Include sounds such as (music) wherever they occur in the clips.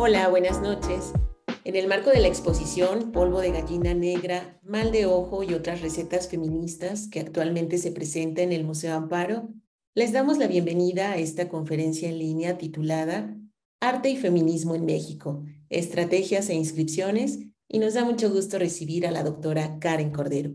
Hola, buenas noches. En el marco de la exposición Polvo de gallina negra, mal de ojo y otras recetas feministas que actualmente se presenta en el Museo Amparo, les damos la bienvenida a esta conferencia en línea titulada Arte y Feminismo en México, Estrategias e Inscripciones, y nos da mucho gusto recibir a la doctora Karen Cordero.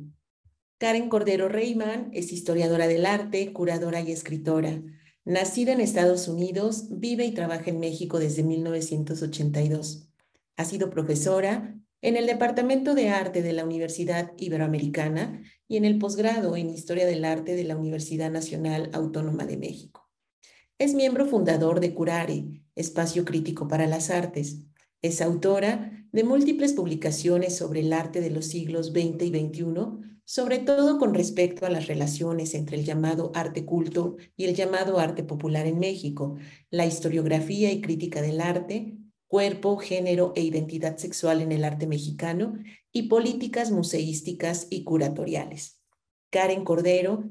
Karen Cordero Reyman es historiadora del arte, curadora y escritora. Nacida en Estados Unidos, vive y trabaja en México desde 1982. Ha sido profesora en el Departamento de Arte de la Universidad Iberoamericana y en el posgrado en Historia del Arte de la Universidad Nacional Autónoma de México. Es miembro fundador de Curare, Espacio Crítico para las Artes. Es autora de múltiples publicaciones sobre el arte de los siglos XX y XXI, sobre todo con respecto a las relaciones entre el llamado arte culto y el llamado arte popular en México, la historiografía y crítica del arte, cuerpo, género e identidad sexual en el arte mexicano y políticas museísticas y curatoriales. Karen Cordero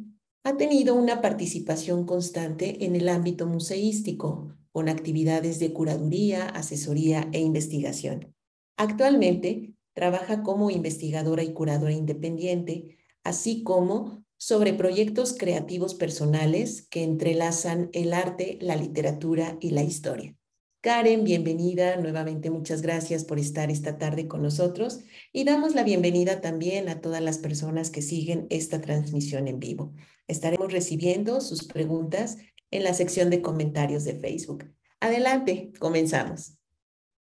ha tenido una participación constante en el ámbito museístico, con actividades de curaduría, asesoría e investigación. Actualmente Trabaja como investigadora y curadora independiente, así como sobre proyectos creativos personales que entrelazan el arte, la literatura y la historia. Karen, bienvenida. Nuevamente muchas gracias por estar esta tarde con nosotros y damos la bienvenida también a todas las personas que siguen esta transmisión en vivo. Estaremos recibiendo sus preguntas en la sección de comentarios de Facebook. Adelante, comenzamos.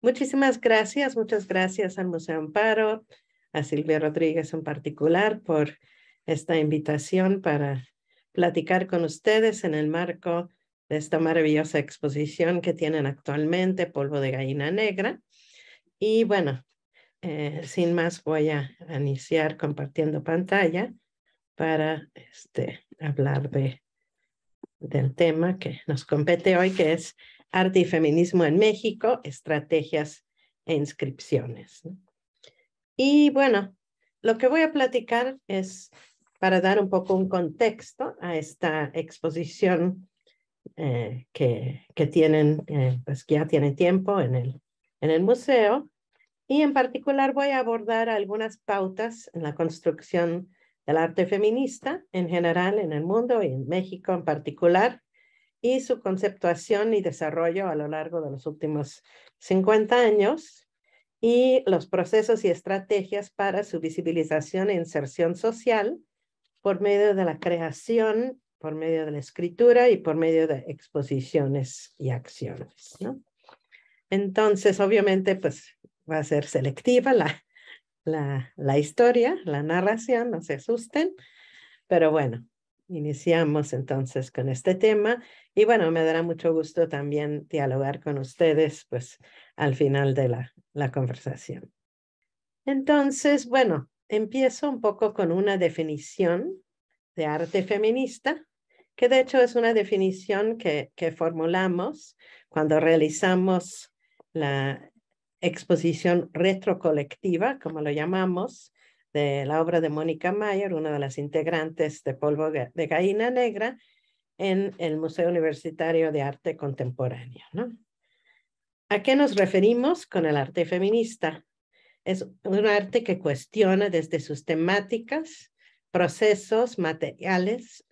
Muchísimas gracias, muchas gracias al Museo Amparo, a Silvia Rodríguez en particular por esta invitación para platicar con ustedes en el marco de esta maravillosa exposición que tienen actualmente, Polvo de Gallina Negra. Y bueno, eh, sin más voy a iniciar compartiendo pantalla para este, hablar de, del tema que nos compete hoy, que es Arte y Feminismo en México, Estrategias e Inscripciones. Y bueno, lo que voy a platicar es para dar un poco un contexto a esta exposición eh, que, que tienen, eh, pues que ya tiene tiempo en el, en el museo. Y en particular voy a abordar algunas pautas en la construcción del arte feminista en general en el mundo y en México en particular, y su conceptuación y desarrollo a lo largo de los últimos 50 años y los procesos y estrategias para su visibilización e inserción social por medio de la creación, por medio de la escritura y por medio de exposiciones y acciones. ¿no? Entonces, obviamente, pues va a ser selectiva la, la, la historia, la narración, no se asusten, pero bueno, Iniciamos entonces con este tema y bueno, me dará mucho gusto también dialogar con ustedes pues al final de la, la conversación. Entonces, bueno, empiezo un poco con una definición de arte feminista, que de hecho es una definición que, que formulamos cuando realizamos la exposición retrocolectiva, como lo llamamos, de la obra de Mónica Mayer, una de las integrantes de Polvo de Gallina Negra, en el Museo Universitario de Arte Contemporáneo. ¿A qué nos referimos con el arte feminista? Es un arte que cuestiona desde sus temáticas, procesos, materiales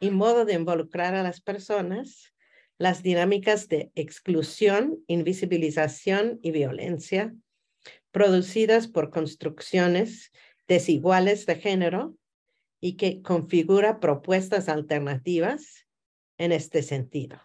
y modo de involucrar a las personas, las dinámicas de exclusión, invisibilización y violencia, producidas por construcciones desiguales de género y que configura propuestas alternativas en este sentido.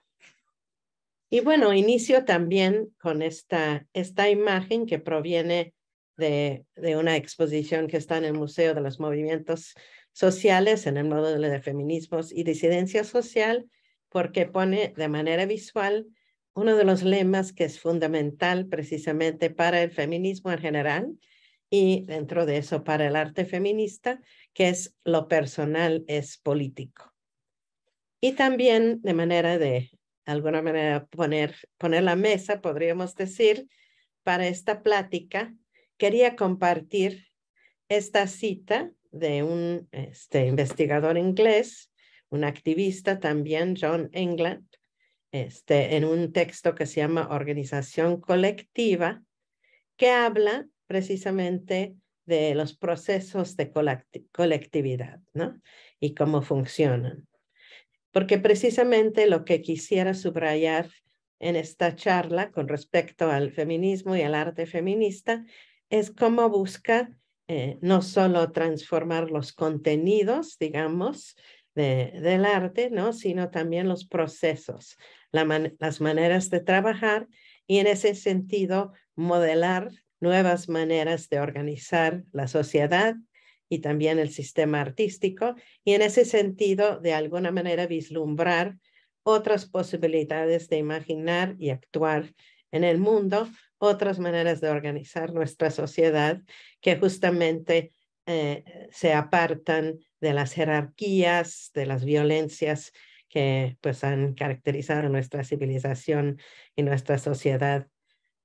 Y bueno, inicio también con esta, esta imagen que proviene de, de una exposición que está en el Museo de los Movimientos Sociales, en el módulo de feminismos y disidencia social, porque pone de manera visual uno de los lemas que es fundamental precisamente para el feminismo en general y dentro de eso para el arte feminista, que es lo personal es político. Y también de manera de, alguna manera, poner, poner la mesa, podríamos decir, para esta plática, quería compartir esta cita de un este, investigador inglés, un activista también, John England, este, en un texto que se llama Organización Colectiva, que habla precisamente de los procesos de colectividad, ¿no? Y cómo funcionan. Porque precisamente lo que quisiera subrayar en esta charla con respecto al feminismo y al arte feminista es cómo busca eh, no solo transformar los contenidos, digamos, del arte, ¿no? sino también los procesos, las maneras de trabajar y en ese sentido modelar nuevas maneras de organizar la sociedad y también el sistema artístico y en ese sentido de alguna manera vislumbrar otras posibilidades de imaginar y actuar en el mundo, otras maneras de organizar nuestra sociedad que justamente eh, se apartan de las jerarquías, de las violencias que pues han caracterizado nuestra civilización y nuestra sociedad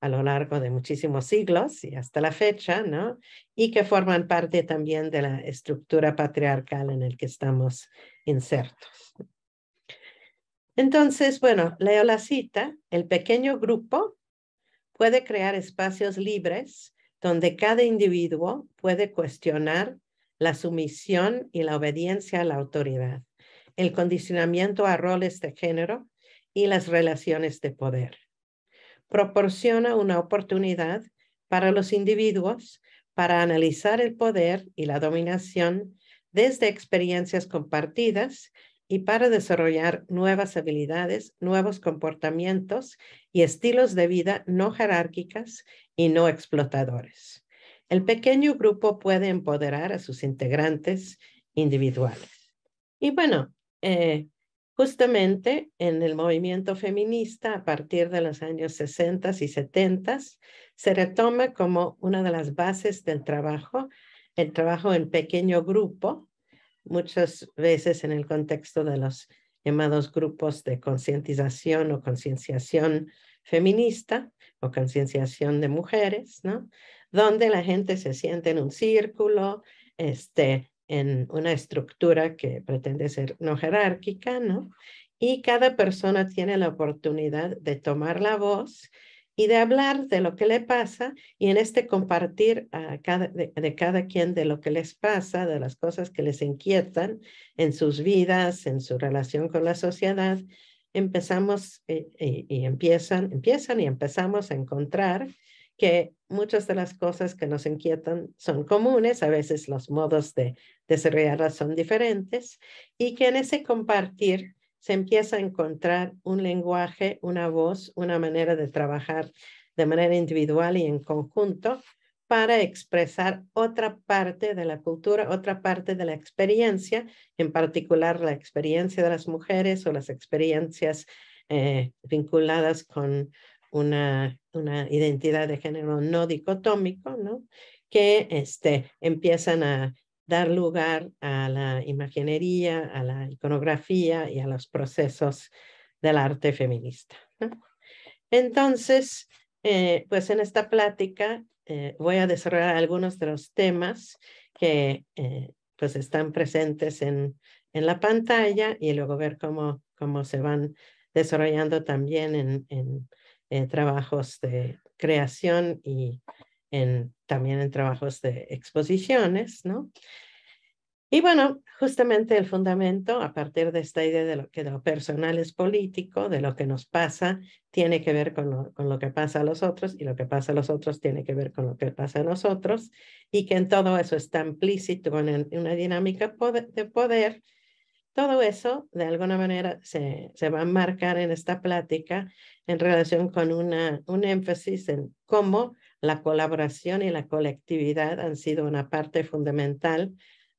a lo largo de muchísimos siglos y hasta la fecha, ¿no? Y que forman parte también de la estructura patriarcal en el que estamos insertos. Entonces, bueno, leo la cita. El pequeño grupo puede crear espacios libres donde cada individuo puede cuestionar la sumisión y la obediencia a la autoridad, el condicionamiento a roles de género y las relaciones de poder proporciona una oportunidad para los individuos para analizar el poder y la dominación desde experiencias compartidas y para desarrollar nuevas habilidades, nuevos comportamientos y estilos de vida no jerárquicas y no explotadores. El pequeño grupo puede empoderar a sus integrantes individuales. Y bueno, eh, Justamente en el movimiento feminista, a partir de los años 60 y 70, se retoma como una de las bases del trabajo, el trabajo en pequeño grupo, muchas veces en el contexto de los llamados grupos de concientización o concienciación feminista o concienciación de mujeres, ¿no? Donde la gente se siente en un círculo, este, en una estructura que pretende ser no jerárquica, ¿no? Y cada persona tiene la oportunidad de tomar la voz y de hablar de lo que le pasa y en este compartir de, cada quien de lo que les pasa, de las cosas que les inquietan en sus vidas, en su relación con la sociedad, empezamos eh, y, y empiezan, empiezan y empezamos a encontrar que muchas de las cosas que nos inquietan son comunes, a veces los modos de desarrollarlas son diferentes, y que en ese compartir se empieza a encontrar un lenguaje, una voz, una manera de trabajar de manera individual y en conjunto para expresar otra parte de la cultura, otra parte de la experiencia, en particular la experiencia de las mujeres o las experiencias eh, vinculadas con una, una identidad de género no dicotómico, ¿no? Que este, empiezan a dar lugar a la imaginería, a la iconografía y a los procesos del arte feminista. Entonces, eh, pues en esta plática eh, voy a desarrollar algunos de los temas que eh, pues están presentes en, en la pantalla y luego ver cómo, cómo se van desarrollando también en, en en trabajos de creación y también en trabajos de exposiciones, ¿no? Y bueno, justamente el fundamento, a partir de esta idea de lo que lo personal es político, de lo que nos pasa, tiene que ver con lo, con lo que pasa a los otros y lo que pasa a los otros tiene que ver con lo que pasa a nosotros y que en todo eso está implícito en una dinámica de poder todo eso, de alguna manera, se, se va a marcar en esta plática en relación con una, un énfasis en cómo la colaboración y la colectividad han sido una parte fundamental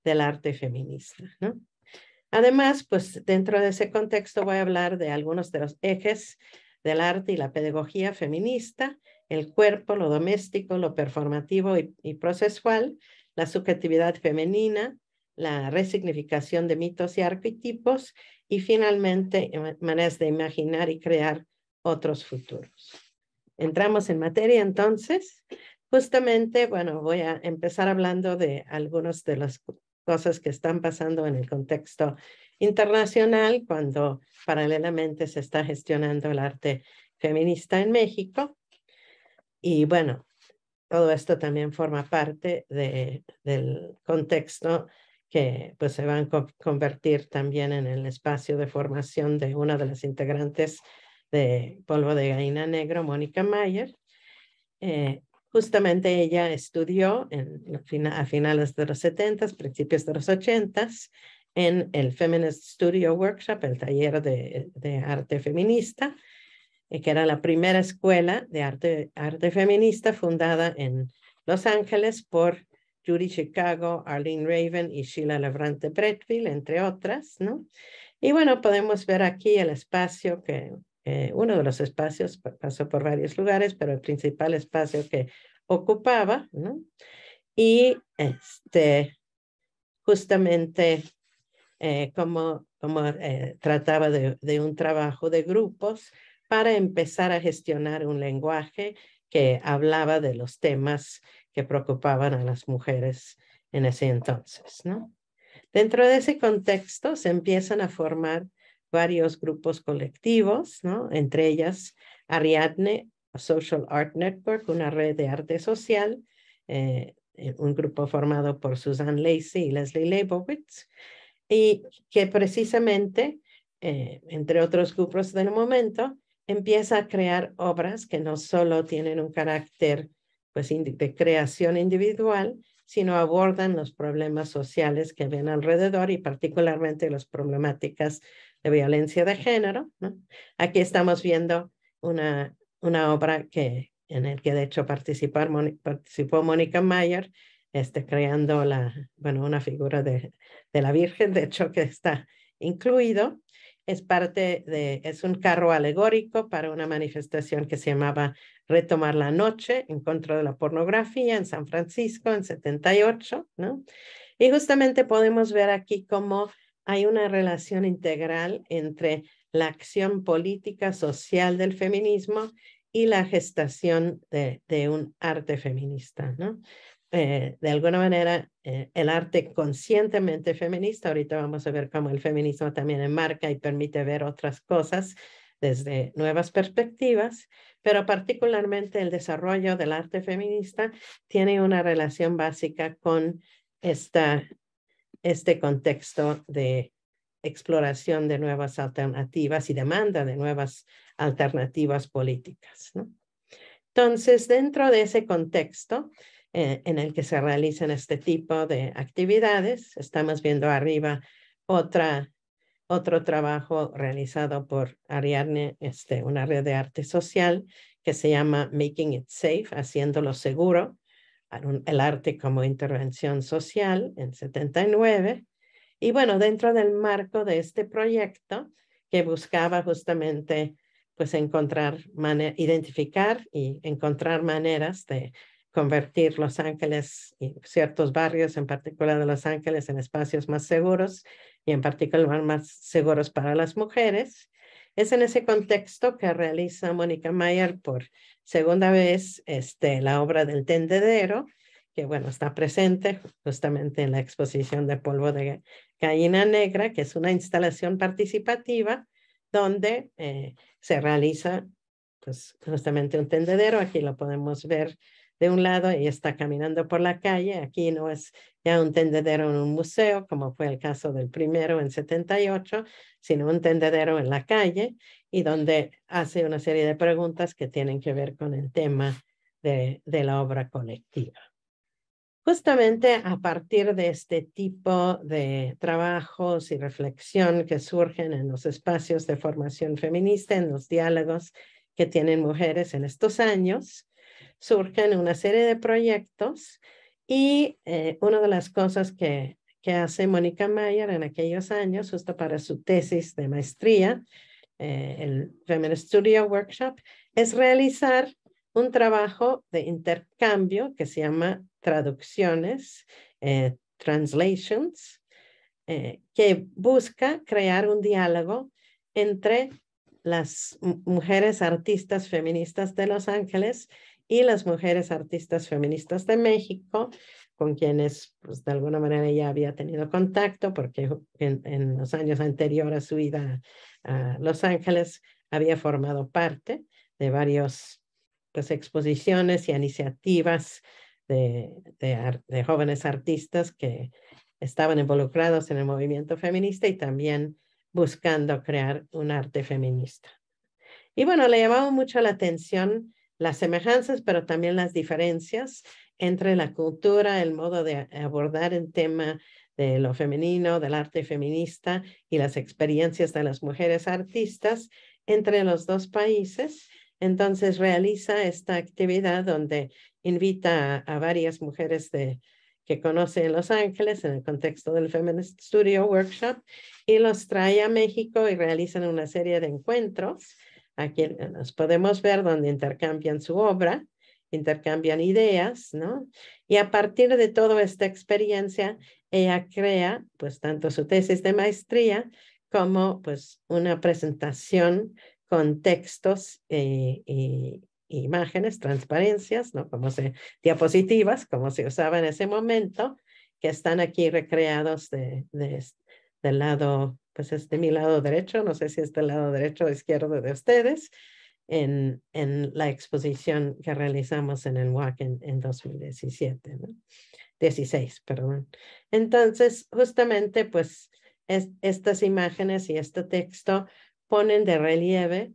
del arte feminista. ¿no? Además, pues dentro de ese contexto voy a hablar de algunos de los ejes del arte y la pedagogía feminista, el cuerpo, lo doméstico, lo performativo y, y procesual, la subjetividad femenina, la resignificación de mitos y arquetipos y finalmente maneras de imaginar y crear otros futuros. Entramos en materia entonces. Justamente, bueno, voy a empezar hablando de algunas de las cosas que están pasando en el contexto internacional cuando paralelamente se está gestionando el arte feminista en México. Y bueno, todo esto también forma parte de, del contexto que pues se van a convertir también en el espacio de formación de una de las integrantes de Polvo de Gallina Negro, Mónica Mayer. Eh, justamente ella estudió a finales de los 70, principios de los 80 en el Feminist Studio Workshop, el taller de, de arte feminista, eh, que era la primera escuela de arte, arte feminista fundada en Los Ángeles por Judy Chicago, Arlene Raven y Sheila Lebrante Bretville, entre otras, ¿no? Y bueno, podemos ver aquí el espacio que, eh, uno de los espacios, pasó por varios lugares, pero el principal espacio que ocupaba, ¿no? Y este, justamente eh, como, como eh, trataba de un trabajo de grupos para empezar a gestionar un lenguaje que hablaba de los temas que preocupaban a las mujeres en ese entonces, ¿no? Dentro de ese contexto se empiezan a formar varios grupos colectivos, ¿no? Entre ellas Ariadne Social Art Network, una red de arte social, eh, eh, un grupo formado por Susan Lacey y Leslie Leibowitz, y que precisamente, eh, entre otros grupos del momento, empieza a crear obras que no solo tienen un carácter pues, de creación individual, sino abordan los problemas sociales que ven alrededor y particularmente las problemáticas de violencia de género. Aquí estamos viendo una, una obra que, en el que de hecho participó Mónica Mayer, este, creando la, bueno, una figura de, de la Virgen, de hecho que está incluido es parte de, es un carro alegórico para una manifestación que se llamaba Retomar la Noche en contra de la pornografía en San Francisco en 78, ¿no? Y justamente podemos ver aquí cómo hay una relación integral entre la acción política social del feminismo y la gestación de, un arte feminista, ¿no? Eh, de alguna manera eh, el arte conscientemente feminista. Ahorita vamos a ver cómo el feminismo también enmarca y permite ver otras cosas desde nuevas perspectivas, pero particularmente el desarrollo del arte feminista tiene una relación básica con esta, este contexto de exploración de nuevas alternativas y demanda de nuevas alternativas políticas. Entonces, dentro de ese contexto, eh, en el que se realizan este tipo de actividades. Estamos viendo arriba otra, otro trabajo realizado por Ariadne, este, una red de arte social que se llama Making It Safe, haciéndolo seguro, el arte como intervención social en 79. Y bueno, dentro del marco de este proyecto que buscaba justamente pues encontrar, identificar y encontrar maneras de convertir Los Ángeles y ciertos barrios, en particular de Los Ángeles, en espacios más seguros y en particular más seguros para las mujeres. Es en ese contexto que realiza Mónica Mayer por segunda vez este, la obra del tendedero, que bueno, está presente justamente en la exposición de polvo de gallina negra, que es una instalación participativa donde eh, se realiza pues, justamente un tendedero. Aquí lo podemos ver de un lado y está caminando por la calle. Aquí no es ya un tendedero en un museo, como fue el caso del primero en 78, sino un tendedero en la calle y donde hace una serie de preguntas que tienen que ver con el tema de, de la obra colectiva. Justamente a partir de este tipo de trabajos y reflexión que surgen en los espacios de formación feminista, en los diálogos que tienen mujeres en estos años, surgen una serie de proyectos y eh, una de las cosas que, que hace Mónica Mayer en aquellos años, justo para su tesis de maestría, eh, el Feminist Studio Workshop, es realizar un trabajo de intercambio que se llama traducciones, eh, translations, que busca crear un diálogo entre las mujeres artistas feministas de Los Ángeles y las mujeres artistas feministas de México con quienes pues, de alguna manera ella había tenido contacto, porque en, en los años anteriores a su ida a Los Ángeles había formado parte de varias pues, exposiciones y iniciativas de, de, de jóvenes artistas que estaban involucrados en el movimiento feminista y también buscando crear un arte feminista. Y bueno, le llamaba mucho la atención las semejanzas, pero también las diferencias entre la cultura, el modo de abordar el tema de lo femenino, del arte feminista y las experiencias de las mujeres artistas entre los dos países. Entonces realiza esta actividad donde invita a, varias mujeres de, que conoce en Los Ángeles en el contexto del Feminist Studio Workshop y los trae a México y realizan una serie de encuentros. Aquí los podemos ver donde intercambian su obra, intercambian ideas, ¿no? Y a partir de toda esta experiencia, ella crea pues tanto su tesis de maestría como pues una presentación con textos eh, y, imágenes, transparencias, ¿no? Como se, diapositivas, como se usaba en ese momento, que están aquí recreados de, de, del lado, pues es de mi lado derecho, no sé si es del lado derecho o izquierdo de ustedes, en, en la exposición que realizamos en el WAC en, en 2017, ¿no? 16, perdón. Entonces, justamente, pues, estas imágenes y este texto ponen de relieve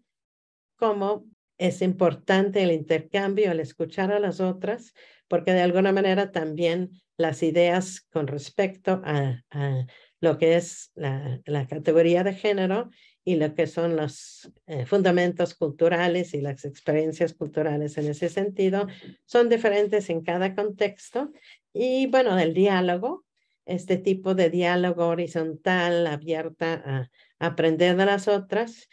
cómo es importante el intercambio, el escuchar a las otras, porque de alguna manera también las ideas con respecto a, lo que es la, categoría de género y lo que son los eh, fundamentos culturales y las experiencias culturales en ese sentido son diferentes en cada contexto. Y bueno, el diálogo, este tipo de diálogo horizontal, abierta a aprender de las otras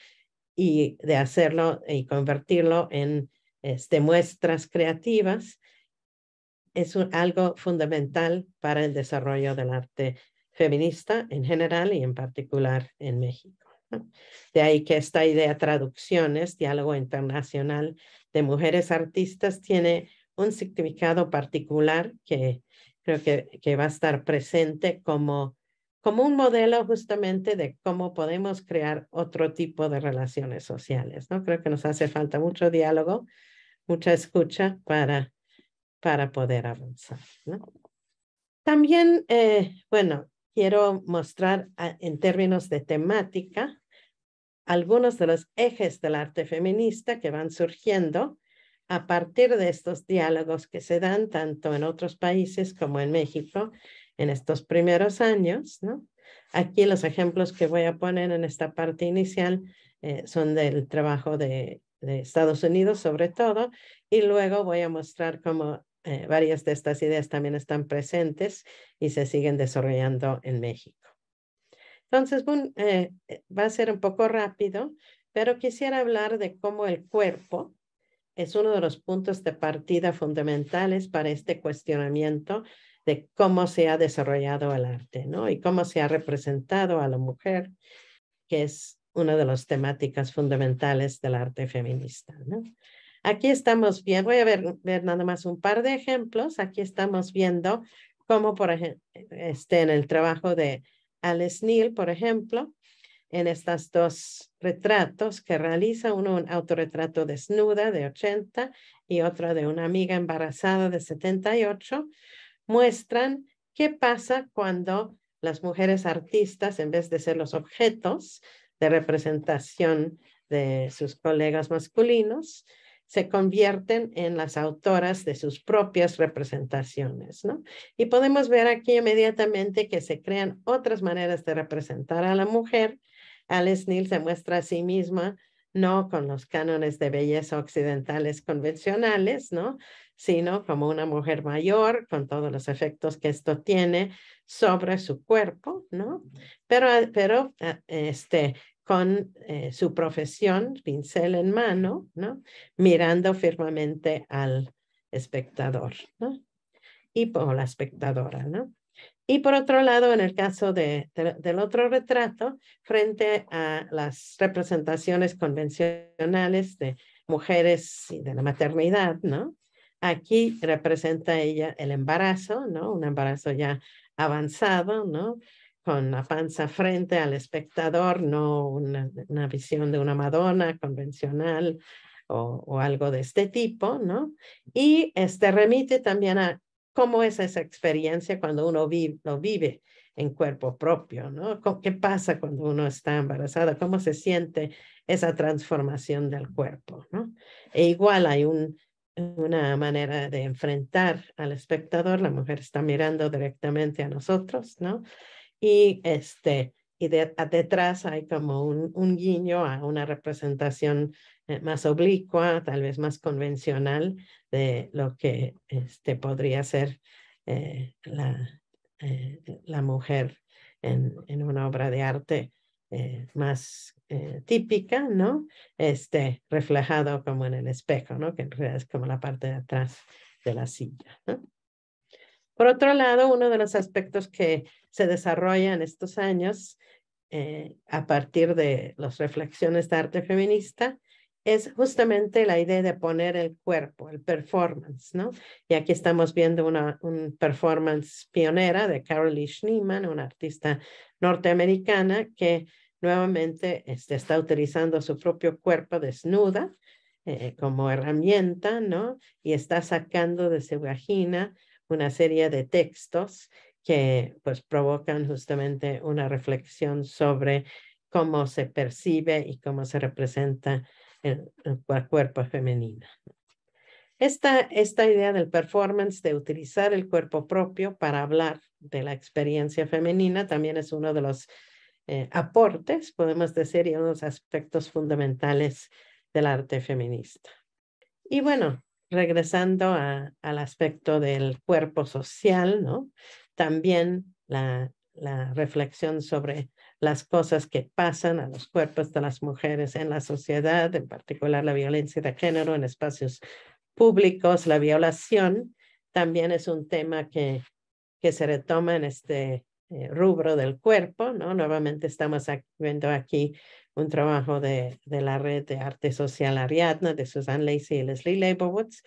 y de hacerlo y convertirlo en este, muestras creativas es algo fundamental para el desarrollo del arte feminista en general y en particular en México. De ahí que esta idea traducciones, diálogo internacional de mujeres artistas, tiene un significado particular que creo que, que va a estar presente como como un modelo justamente de cómo podemos crear otro tipo de relaciones sociales. ¿no? Creo que nos hace falta mucho diálogo, mucha escucha para, para poder avanzar. También, eh, bueno, quiero mostrar en términos de temática algunos de los ejes del arte feminista que van surgiendo a partir de estos diálogos que se dan tanto en otros países como en México en estos primeros años, ¿no? Aquí los ejemplos que voy a poner en esta parte inicial eh, son del trabajo de, Estados Unidos sobre todo, y luego voy a mostrar cómo eh, varias de estas ideas también están presentes y se siguen desarrollando en México. Entonces, eh, va a ser un poco rápido, pero quisiera hablar de cómo el cuerpo es uno de los puntos de partida fundamentales para este cuestionamiento de cómo se ha desarrollado el arte, ¿no? Y cómo se ha representado a la mujer, que es una de las temáticas fundamentales del arte feminista, ¿no? Aquí estamos viendo, voy a ver, ver nada más un par de ejemplos. Aquí estamos viendo cómo, por ejemplo, este, en el trabajo de Alice Neal, por ejemplo, en estos dos retratos que realiza, uno un autorretrato desnuda de 80 y otro de una amiga embarazada de 78, muestran qué pasa cuando las mujeres artistas, en vez de ser los objetos de representación de sus colegas masculinos, se convierten en las autoras de sus propias representaciones, ¿no? Y podemos ver aquí inmediatamente que se crean otras maneras de representar a la mujer. Alice Neal se muestra a sí misma no con los cánones de belleza occidentales convencionales, ¿no? Sino como una mujer mayor, con todos los efectos que esto tiene sobre su cuerpo, ¿no? Pero, pero ah, este, con eh, su profesión, pincel en mano, ¿no? Mirando firmemente al espectador, ¿no? Y por la espectadora, ¿no? Y por otro lado, en el caso de, del otro retrato, frente a las representaciones convencionales de mujeres y de la maternidad, ¿no? Aquí representa ella el embarazo, ¿no? Un embarazo ya avanzado, ¿no? Con la panza frente al espectador, no una, una visión de una Madonna convencional o, o, algo de este tipo, ¿no? Y este remite también a cómo es esa experiencia cuando uno lo vive en cuerpo propio, ¿no? ¿Qué pasa cuando uno está embarazada? ¿Cómo se siente esa transformación del cuerpo, ¿no? E igual hay un, una manera de enfrentar al espectador, la mujer está mirando directamente a nosotros, ¿no? Y este, y de, detrás hay como un, un, guiño a una representación eh, más oblicua, tal vez más convencional de lo que este, podría ser eh, la, eh, la mujer en, en, una obra de arte más típica, ¿no? Este, reflejado como en el espejo, ¿no? Que en realidad es como la parte de atrás de la silla. Por otro lado, uno de los aspectos que se desarrolla en estos años eh, a partir de las reflexiones de arte feminista es justamente la idea de poner el cuerpo, el performance, ¿no? Y aquí estamos viendo una un performance pionera de Carolee Schneeman, una artista norteamericana que nuevamente este, está utilizando su propio cuerpo desnuda eh, como herramienta, ¿no? Y está sacando de su vagina una serie de textos que pues provocan justamente una reflexión sobre cómo se percibe y cómo se representa el, cuerpo femenino. Esta, esta idea del performance, de utilizar el cuerpo propio para hablar de la experiencia femenina, también es uno de los eh, aportes, podemos decir, y unos aspectos fundamentales del arte feminista. Y bueno, regresando al aspecto del cuerpo social, ¿no? También la, la reflexión sobre las cosas que pasan a los cuerpos de las mujeres en la sociedad, en particular la violencia de género en espacios públicos, la violación, también es un tema que, que se retoma en este eh, rubro del cuerpo, ¿no? Nuevamente estamos viendo aquí un trabajo de, de la red de arte social Ariadna de Susan Lacey y Leslie Leibowitz,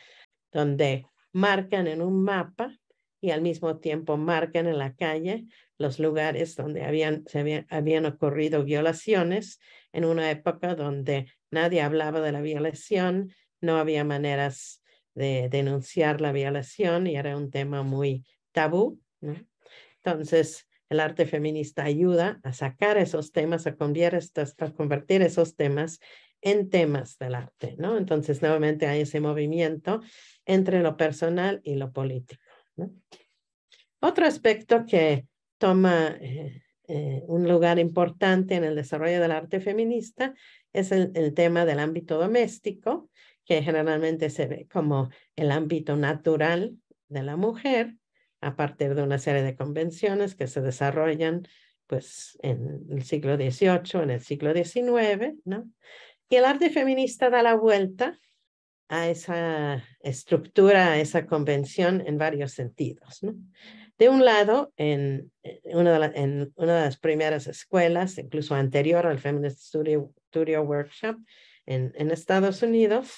donde marcan en un mapa y al mismo tiempo marcan en la calle los lugares donde habían, habían ocurrido violaciones en una época donde nadie hablaba de la violación, no había maneras de denunciar la violación y era un tema muy tabú. ¿no? Entonces, el arte feminista ayuda a sacar esos temas, a convertir, esos temas en temas del arte, ¿no? Entonces, nuevamente hay ese movimiento entre lo personal y lo político. Otro aspecto que toma eh, eh, un lugar importante en el desarrollo del arte feminista es el, el tema del ámbito doméstico, que generalmente se ve como el ámbito natural de la mujer, a partir de una serie de convenciones que se desarrollan pues en el siglo XVIII, en el siglo XIX, ¿no? Y el arte feminista da la vuelta a esa estructura, a esa convención en varios sentidos. De un lado, en una de, en una de las primeras escuelas, incluso anterior al Feminist Studio, Workshop en, en Estados Unidos,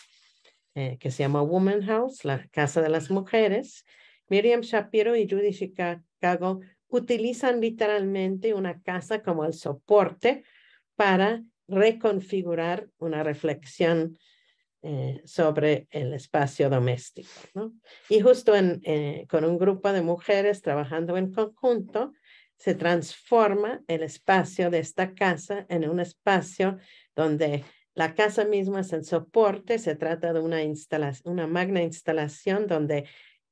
eh, que se llama Woman House, la Casa de las Mujeres, Miriam Shapiro y Judy Chicago utilizan literalmente una casa como el soporte para reconfigurar una reflexión eh, sobre el espacio doméstico. ¿no? Y justo eh, con un grupo de mujeres trabajando en conjunto, se transforma el espacio de esta casa en un espacio donde la casa misma es el soporte, se trata de una, instalación, una magna instalación donde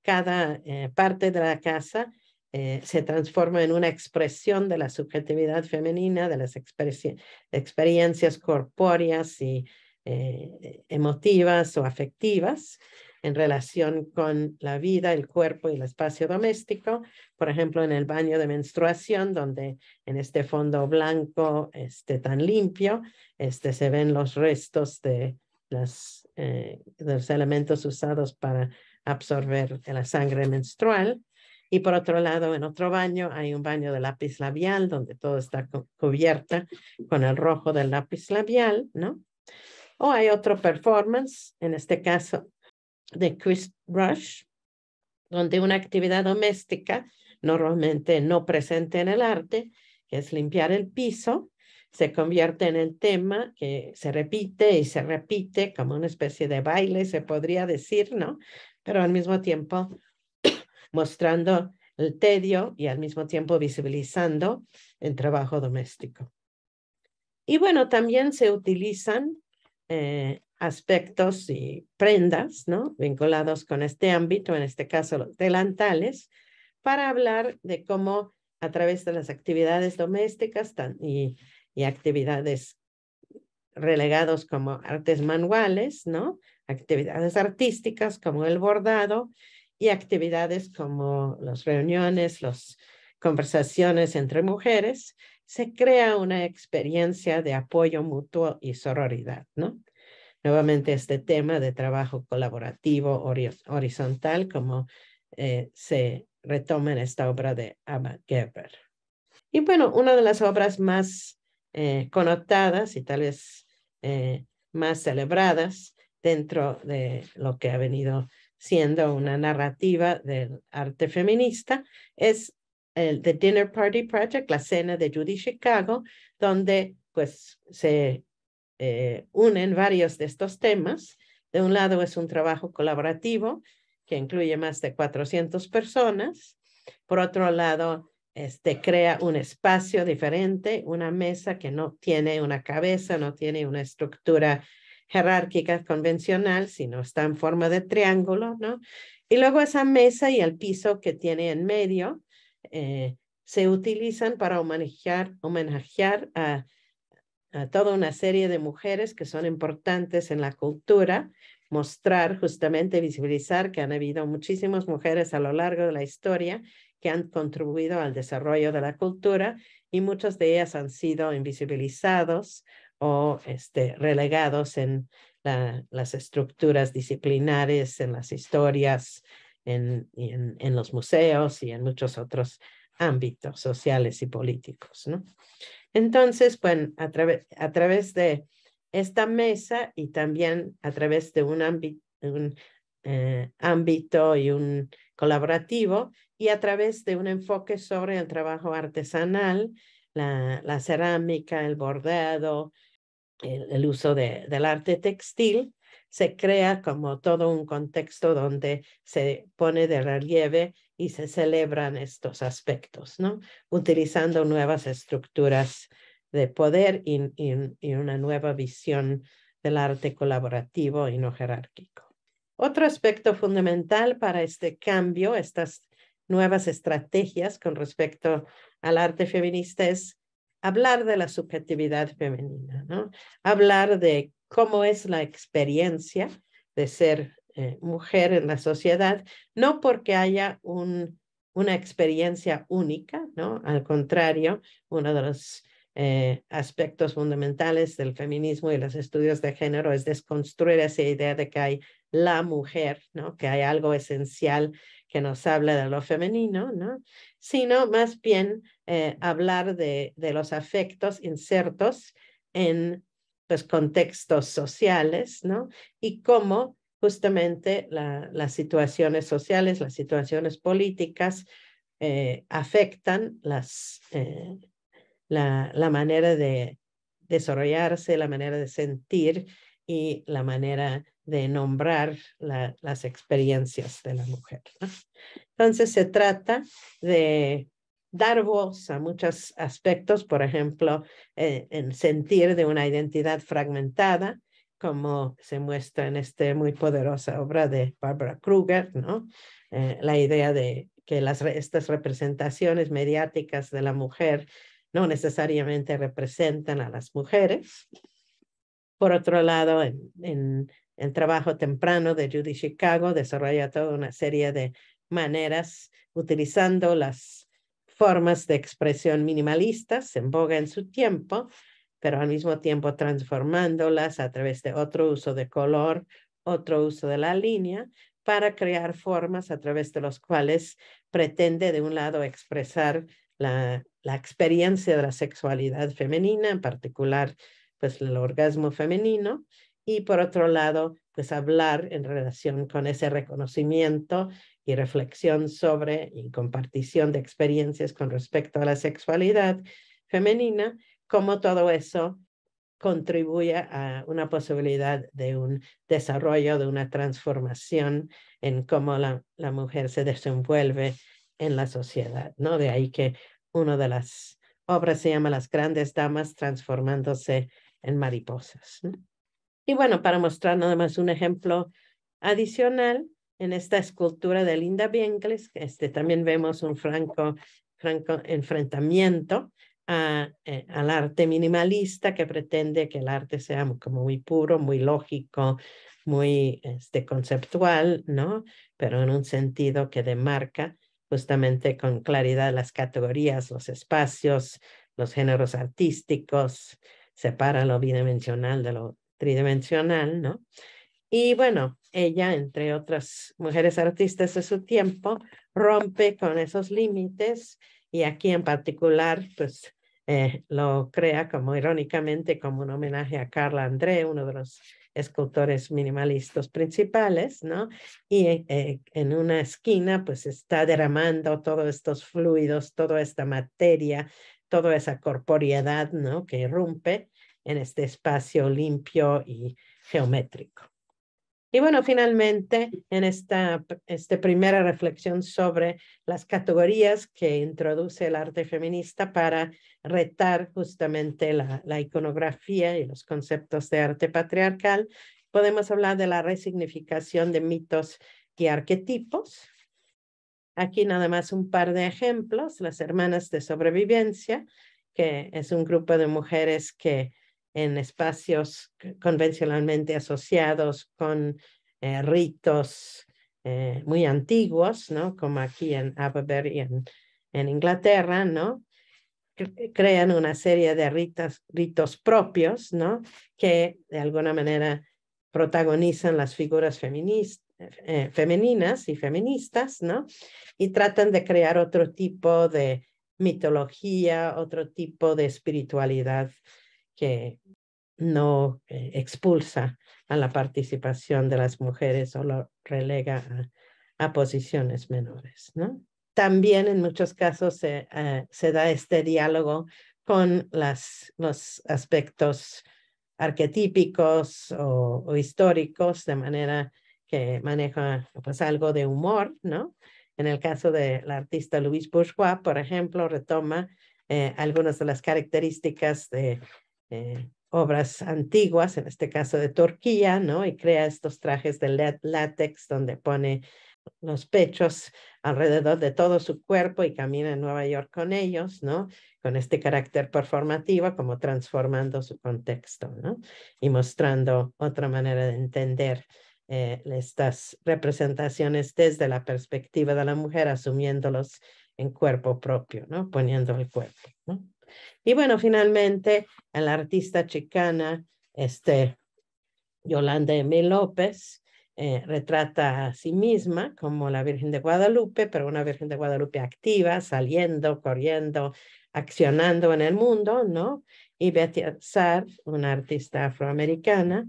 cada eh, parte de la casa se transforma en una expresión de la subjetividad femenina, de las experiencias corpóreas y eh, emotivas o afectivas en relación con la vida, el cuerpo y el espacio doméstico. Por ejemplo, en el baño de menstruación, donde en este fondo blanco este, tan limpio, este, se ven los restos de, de los elementos usados para absorber la sangre menstrual. Y por otro lado, en otro baño hay un baño de lápiz labial donde todo está cubierta con el rojo del lápiz labial, ¿no? O hay otro performance, en este caso de Chris Rush, donde una actividad doméstica normalmente no presente en el arte, que es limpiar el piso, se convierte en el tema que se repite y se repite como una especie de baile, se podría decir, ¿no? Pero al mismo tiempo (coughs) mostrando el tedio y al mismo tiempo visibilizando el trabajo doméstico. Y bueno, también se utilizan eh, aspectos y prendas, ¿no? Vinculados con este ámbito, en este caso los delantales, para hablar de cómo a través de las actividades domésticas y, y actividades relegados como artes manuales, ¿no? Actividades artísticas como el bordado y actividades como las reuniones, las conversaciones entre mujeres, se crea una experiencia de apoyo mutuo y sororidad, ¿no? Nuevamente este tema de trabajo colaborativo horizontal como eh, se retoma en esta obra de Abba Geber. Y bueno, una de las obras más eh, connotadas y tal vez eh, más celebradas dentro de lo que ha venido siendo una narrativa del arte feminista, es el The Dinner Party Project, la cena de Judy Chicago, donde pues se eh, unen varios de estos temas. De un lado es un trabajo colaborativo que incluye más de 400 personas. Por otro lado, este, crea un espacio diferente, una mesa que no tiene una cabeza, no tiene una estructura jerárquica convencional, sino está en forma de triángulo, ¿no? Y luego esa mesa y el piso que tiene en medio eh, se utilizan para homenajear, a toda una serie de mujeres que son importantes en la cultura, mostrar justamente, visibilizar que han habido muchísimas mujeres a lo largo de la historia que han contribuido al desarrollo de la cultura y muchas de ellas han sido invisibilizados o este, relegados en las estructuras disciplinares, en las historias, en, en, en, los museos y en muchos otros ámbitos sociales y políticos. ¿no? Entonces, bueno, a, a través de esta mesa y también a través de un, un eh, ámbito y un colaborativo y a través de un enfoque sobre el trabajo artesanal, la, la cerámica, el bordado, el, uso de, del arte textil, se crea como todo un contexto donde se pone de relieve y se celebran estos aspectos, ¿no? Utilizando nuevas estructuras de poder y, y, una nueva visión del arte colaborativo y no jerárquico. Otro aspecto fundamental para este cambio, estas nuevas estrategias con respecto al arte feminista es hablar de la subjetividad femenina, ¿no? Hablar de cómo es la experiencia de ser eh, mujer en la sociedad, no porque haya un, una experiencia única, ¿no? Al contrario, uno de los eh, aspectos fundamentales del feminismo y los estudios de género es desconstruir esa idea de que hay la mujer, ¿no? Que hay algo esencial que nos habla de lo femenino, ¿no? Sino más bien eh, hablar de, de los afectos insertos en los contextos sociales, ¿no? Y cómo justamente las situaciones sociales, las situaciones políticas eh, afectan las, eh, la, la, manera de desarrollarse, la manera de sentir y la manera de nombrar las experiencias de la mujer. Entonces se trata de dar voz a muchos aspectos, por ejemplo, eh, en sentir de una identidad fragmentada, como se muestra en esta muy poderosa obra de Barbara Kruger, ¿no? Eh, la idea de que las, estas representaciones mediáticas de la mujer no necesariamente representan a las mujeres. Por otro lado, en, en el trabajo temprano de Judy Chicago desarrolla toda una serie de maneras utilizando las formas de expresión minimalistas en boga en su tiempo, pero al mismo tiempo transformándolas a través de otro uso de color, otro uso de la línea, para crear formas a través de los cuales pretende, de un lado, expresar la, la experiencia de la sexualidad femenina, en particular, pues el orgasmo femenino, y por otro lado, pues hablar en relación con ese reconocimiento y reflexión sobre y compartición de experiencias con respecto a la sexualidad femenina, cómo todo eso contribuye a una posibilidad de un desarrollo, de una transformación en cómo la, mujer se desenvuelve en la sociedad, ¿no? De ahí que una de las obras se llama Las grandes damas transformándose en mariposas. Y bueno, para mostrar nada más un ejemplo adicional, en esta escultura de Linda Biengles, este, también vemos un franco, franco enfrentamiento a, eh, al arte minimalista que pretende que el arte sea como muy puro, muy lógico, muy este, conceptual, ¿no? Pero en un sentido que demarca justamente con claridad las categorías, los espacios, los géneros artísticos, separa lo bidimensional de lo tridimensional, ¿no? Y bueno, ella, entre otras mujeres artistas de su tiempo, rompe con esos límites y aquí en particular, pues eh, lo crea como irónicamente como un homenaje a Carla André, uno de los escultores minimalistas principales, ¿no? Y eh, en una esquina, pues está derramando todos estos fluidos, toda esta materia, toda esa corporeidad, ¿no? Que irrumpe en este espacio limpio y geométrico. Y bueno, finalmente, en esta, esta primera reflexión sobre las categorías que introduce el arte feminista para retar justamente la, la iconografía y los conceptos de arte patriarcal, podemos hablar de la resignificación de mitos y arquetipos. Aquí nada más un par de ejemplos, las hermanas de sobrevivencia, que es un grupo de mujeres que en espacios convencionalmente asociados con eh, ritos eh, muy antiguos, ¿no? Como aquí en Aberbury, en, en Inglaterra, ¿no? crean una serie de ritos, ritos propios, ¿no? Que de alguna manera protagonizan las figuras eh, femeninas y feministas, ¿no? Y tratan de crear otro tipo de mitología, otro tipo de espiritualidad que no eh, expulsa a la participación de las mujeres o lo relega a, posiciones menores. ¿no? También en muchos casos se, eh, se da este diálogo con las, los aspectos arquetípicos o, históricos, de manera que maneja pues algo de humor, ¿no? En el caso de la artista Louise Bourgeois, por ejemplo, retoma eh, algunas de las características de eh, obras antiguas, en este caso de Turquía, ¿no? Y crea estos trajes de látex donde pone los pechos alrededor de todo su cuerpo y camina en Nueva York con ellos, ¿no? Con este carácter performativo, como transformando su contexto, ¿no? Y mostrando otra manera de entender eh, estas representaciones desde la perspectiva de la mujer, asumiéndolos en cuerpo propio, ¿no? Poniendo el cuerpo. Y bueno, finalmente, la artista chicana, este, Yolanda M. López, eh, retrata a sí misma como la Virgen de Guadalupe, pero una Virgen de Guadalupe activa, saliendo, corriendo, accionando en el mundo, ¿no? Y Betty Azar, una artista afroamericana,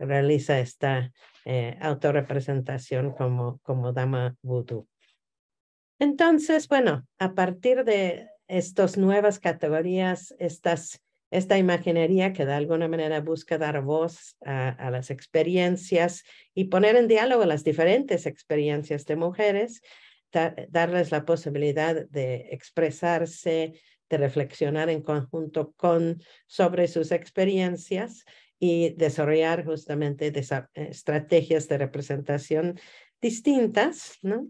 realiza esta eh, autorrepresentación como, como dama voodoo. Entonces, bueno, a partir de estas nuevas categorías, esta imaginería que de alguna manera busca dar voz a, las experiencias y poner en diálogo las diferentes experiencias de mujeres, darles la posibilidad de expresarse, de reflexionar en conjunto con sobre sus experiencias y desarrollar justamente estrategias de representación distintas, ¿no?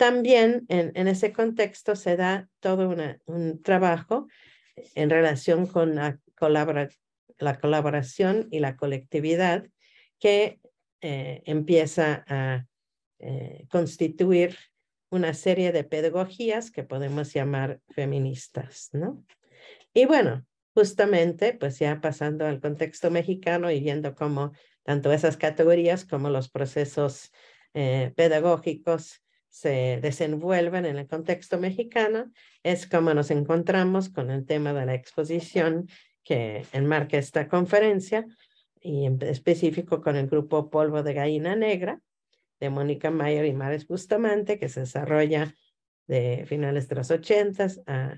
También en, ese contexto se da todo un trabajo en relación con la, la colaboración y la colectividad que eh, empieza a eh, constituir una serie de pedagogías que podemos llamar feministas, ¿no? Y bueno, justamente, pues ya pasando al contexto mexicano y viendo cómo tanto esas categorías como los procesos eh, pedagógicos se desenvuelven en el contexto mexicano, es como nos encontramos con el tema de la exposición que enmarca esta conferencia, y en específico con el grupo Polvo de Gallina Negra de Mónica Mayer y Mares Bustamante, que se desarrolla de finales de los ochentas a,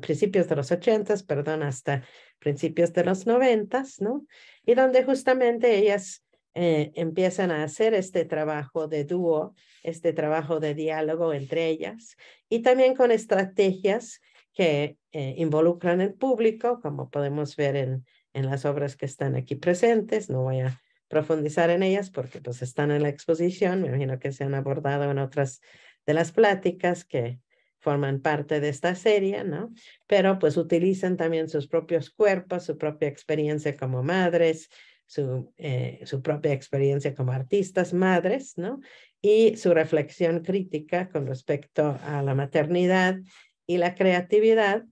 principios de los ochentas, perdón, hasta principios de los noventas, ¿no? Y donde justamente ellas eh, empiezan a hacer este trabajo de dúo, este trabajo de diálogo entre ellas y también con estrategias que eh, involucran el público, como podemos ver en, en las obras que están aquí presentes. No voy a profundizar en ellas porque pues están en la exposición, me imagino que se han abordado en otras de las pláticas que forman parte de esta serie, ¿no? Pero pues utilizan también sus propios cuerpos, su propia experiencia como madres, su, eh, su propia experiencia como artistas madres, ¿no? Y su reflexión crítica con respecto a la maternidad y la creatividad,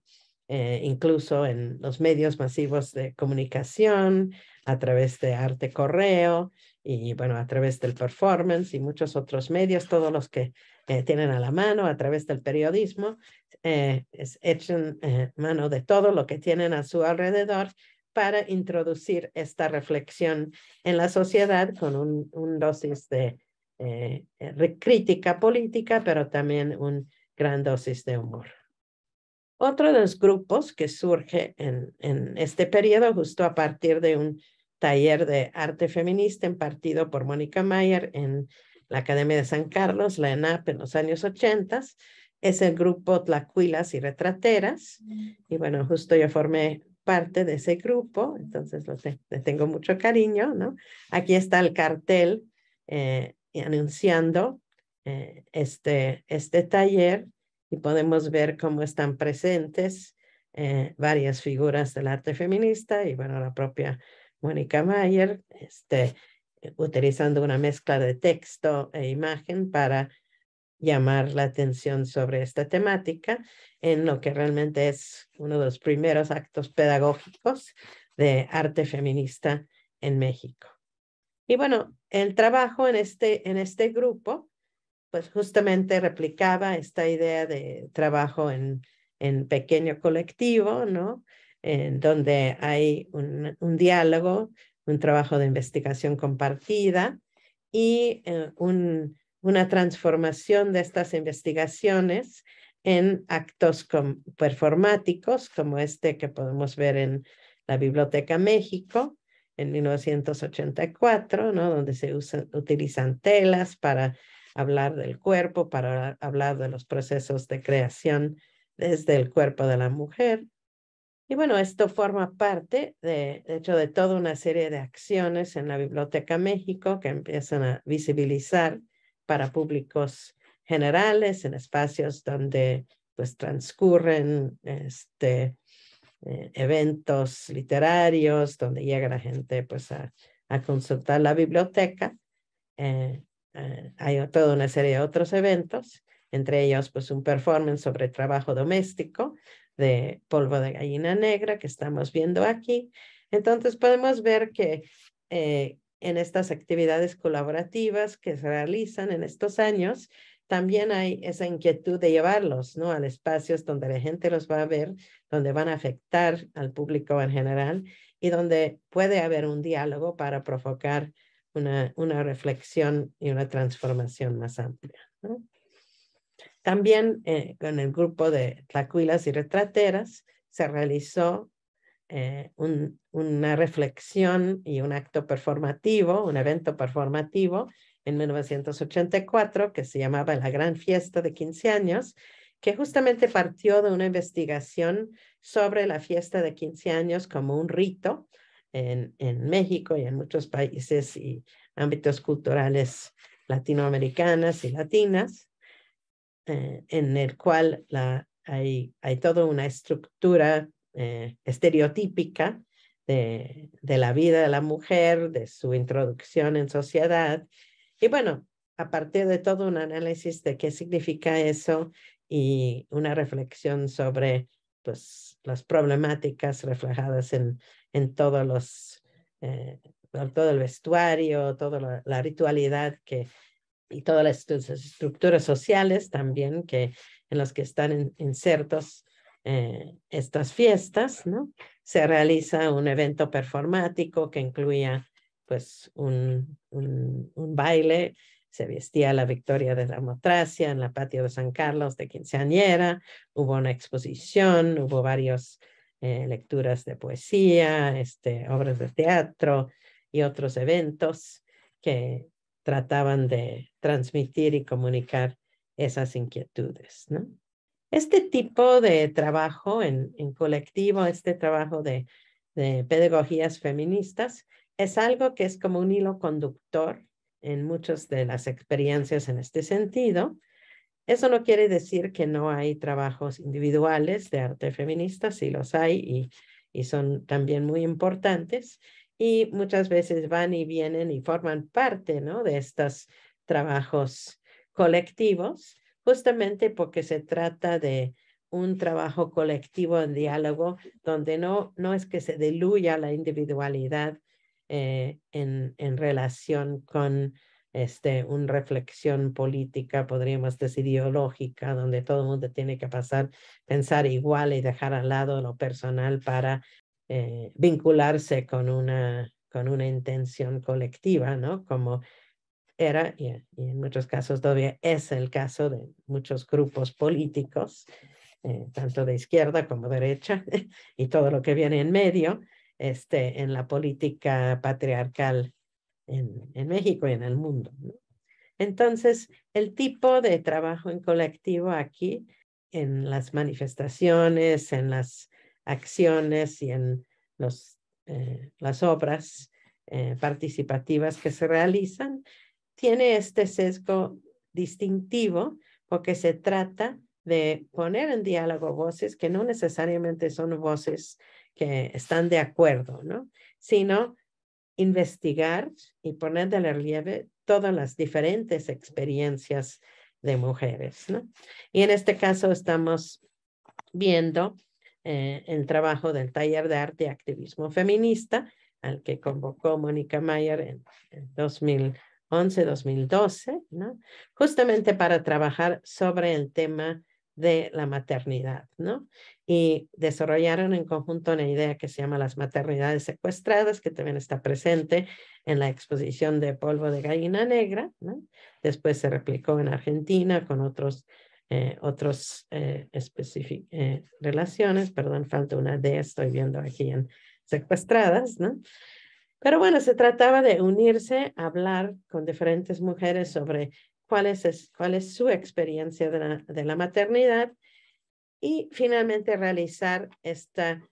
eh, incluso en los medios masivos de comunicación, a través de arte correo y bueno, a través del performance y muchos otros medios, todos los que eh, tienen a la mano, a través del periodismo, eh, es, echan mano de todo lo que tienen a su alrededor para introducir esta reflexión en la sociedad con un, un dosis de crítica política, pero también un gran dosis de humor. Otro de los grupos que surge en, en este periodo, justo a partir de un taller de arte feminista impartido por Mónica Mayer en la Academia de San Carlos, la ENAP, en los años 80, es el grupo Tlacuilas y Retrateras. Y bueno, justo yo formé parte de ese grupo, entonces le tengo mucho cariño, ¿no? Aquí está el cartel eh, anunciando eh, este, este taller y podemos ver cómo están presentes eh, varias figuras del arte feminista y bueno, la propia Mónica Mayer, este, utilizando una mezcla de texto e imagen para llamar la atención sobre esta temática en lo que realmente es uno de los primeros actos pedagógicos de arte feminista en México. Y bueno, el trabajo en este, en este grupo pues justamente replicaba esta idea de trabajo en, en pequeño colectivo, ¿no? En donde hay un, un diálogo, un trabajo de investigación compartida y eh, un, una transformación de estas investigaciones en actos performáticos, como este que podemos ver en la Biblioteca México en 1984, ¿no? donde se utilizan telas para hablar del cuerpo, para hablar de los procesos de creación desde el cuerpo de la mujer. Y bueno, esto forma parte, de, de hecho, de toda una serie de acciones en la Biblioteca México que empiezan a visibilizar para públicos generales, en espacios donde pues transcurren este, eh, eventos literarios, donde llega la gente pues a, consultar la biblioteca. Eh, eh, hay toda una serie de otros eventos, entre ellos pues un performance sobre trabajo doméstico de polvo de gallina negra que estamos viendo aquí. Entonces podemos ver que en estas actividades colaborativas que se realizan en estos años, también hay esa inquietud de llevarlos ¿no? a espacios donde la gente los va a ver, donde van a afectar al público en general y donde puede haber un diálogo para provocar una, una reflexión y una transformación más amplia. También eh, con el grupo de Tlacuilas y Retrateras se realizó eh, un, una reflexión y un acto performativo, un evento performativo en 1984 que se llamaba La Gran Fiesta de 15 años, que justamente partió de una investigación sobre la fiesta de 15 años como un rito en, México y en muchos países y ámbitos culturales latinoamericanas y latinas, eh, en el cual hay, hay toda una estructura eh, estereotípica de, de la vida de la mujer, de su introducción en sociedad. Y bueno, a partir de todo un análisis de qué significa eso y una reflexión sobre pues, las problemáticas reflejadas en, en todos los, eh, todo el vestuario, toda la, ritualidad que, y todas las estructuras sociales también que, en las que están insertos eh, estas fiestas, ¿no? Se realiza un evento performático que incluía pues un, baile, se vestía la victoria de la democracia en la patio de San Carlos de quinceañera, hubo una exposición, hubo varias eh, lecturas de poesía, este, obras de teatro y otros eventos que trataban de transmitir y comunicar esas inquietudes, ¿no? Este tipo de trabajo en, colectivo, este trabajo de, de pedagogías feministas, es algo que es como un hilo conductor en muchas de las experiencias en este sentido. Eso no quiere decir que no hay trabajos individuales de arte feminista, sí los hay y, y son también muy importantes y muchas veces van y vienen y forman parte ¿no? de estos trabajos colectivos, justamente porque se trata de un trabajo colectivo en diálogo donde no, no es que se diluya la individualidad eh, en, en relación con este, una reflexión política, podríamos decir ideológica, donde todo el mundo tiene que pasar, pensar igual y dejar al lado lo personal para eh, vincularse con una, con una intención colectiva, ¿no? Como era, y, en muchos casos todavía es el caso de muchos grupos políticos, eh, tanto de izquierda como derecha, (laughs) y todo lo que viene en medio, este, en la política patriarcal en, en México y en el mundo. Entonces, el tipo de trabajo en colectivo aquí, en las manifestaciones, en las acciones y en los, eh, las obras eh, participativas que se realizan, tiene este sesgo distintivo porque se trata de poner en diálogo voces que no necesariamente son voces que están de acuerdo, ¿no? Sino investigar y poner de relieve todas las diferentes experiencias de mujeres, ¿no? Y en este caso estamos viendo eh, el trabajo del taller de arte y activismo feminista, al que convocó Mónica Mayer en, en 2011-2012, ¿no? Justamente para trabajar sobre el tema de la maternidad, ¿no? Y desarrollaron en conjunto una idea que se llama las maternidades secuestradas, que también está presente en la exposición de polvo de gallina negra, ¿no? Después se replicó en Argentina con otros, eh, otros eh, eh, relaciones, perdón, falta una D, estoy viendo aquí en secuestradas, ¿no? Pero bueno, se trataba de unirse, hablar con diferentes mujeres sobre cuál es, su experiencia de la, de la maternidad y finalmente realizar esta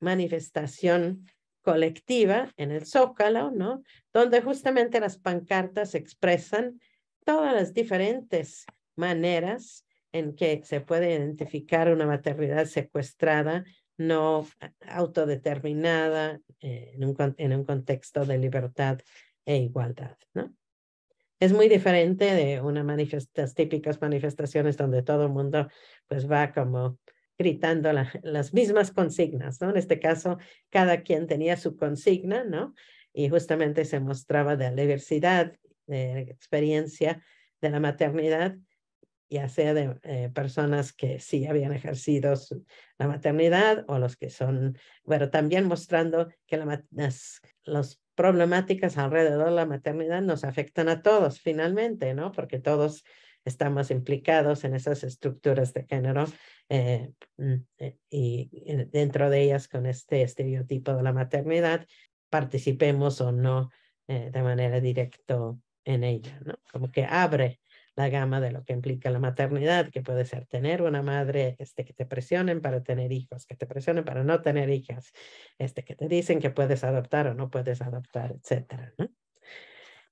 manifestación colectiva en el Zócalo, ¿no? Donde justamente las pancartas expresan todas las diferentes maneras en que se puede identificar una maternidad secuestrada, no autodeterminada, eh, en, un, en un contexto de libertad e igualdad, ¿no? Es muy diferente de una manifestas, típicas manifestaciones donde todo el mundo pues va como gritando las mismas consignas, ¿no? En este caso, cada quien tenía su consigna, ¿no? Y justamente se mostraba de la diversidad de experiencia de la maternidad, ya sea de eh, personas que sí habían ejercido la maternidad o los que son, bueno, también mostrando que la, las, problemáticas alrededor de la maternidad nos afectan a todos finalmente, ¿no? Porque todos estamos implicados en esas estructuras de género eh, mm, eh, y dentro de ellas con este estereotipo de la maternidad, participemos o no eh, de manera directa en ella, ¿no? Como que abre la gama de lo que implica la maternidad, que puede ser tener una madre este, que te presionen para tener hijos, que te presionen para no tener hijas, este, que te dicen que puedes adoptar o no puedes adoptar, etcétera, ¿no?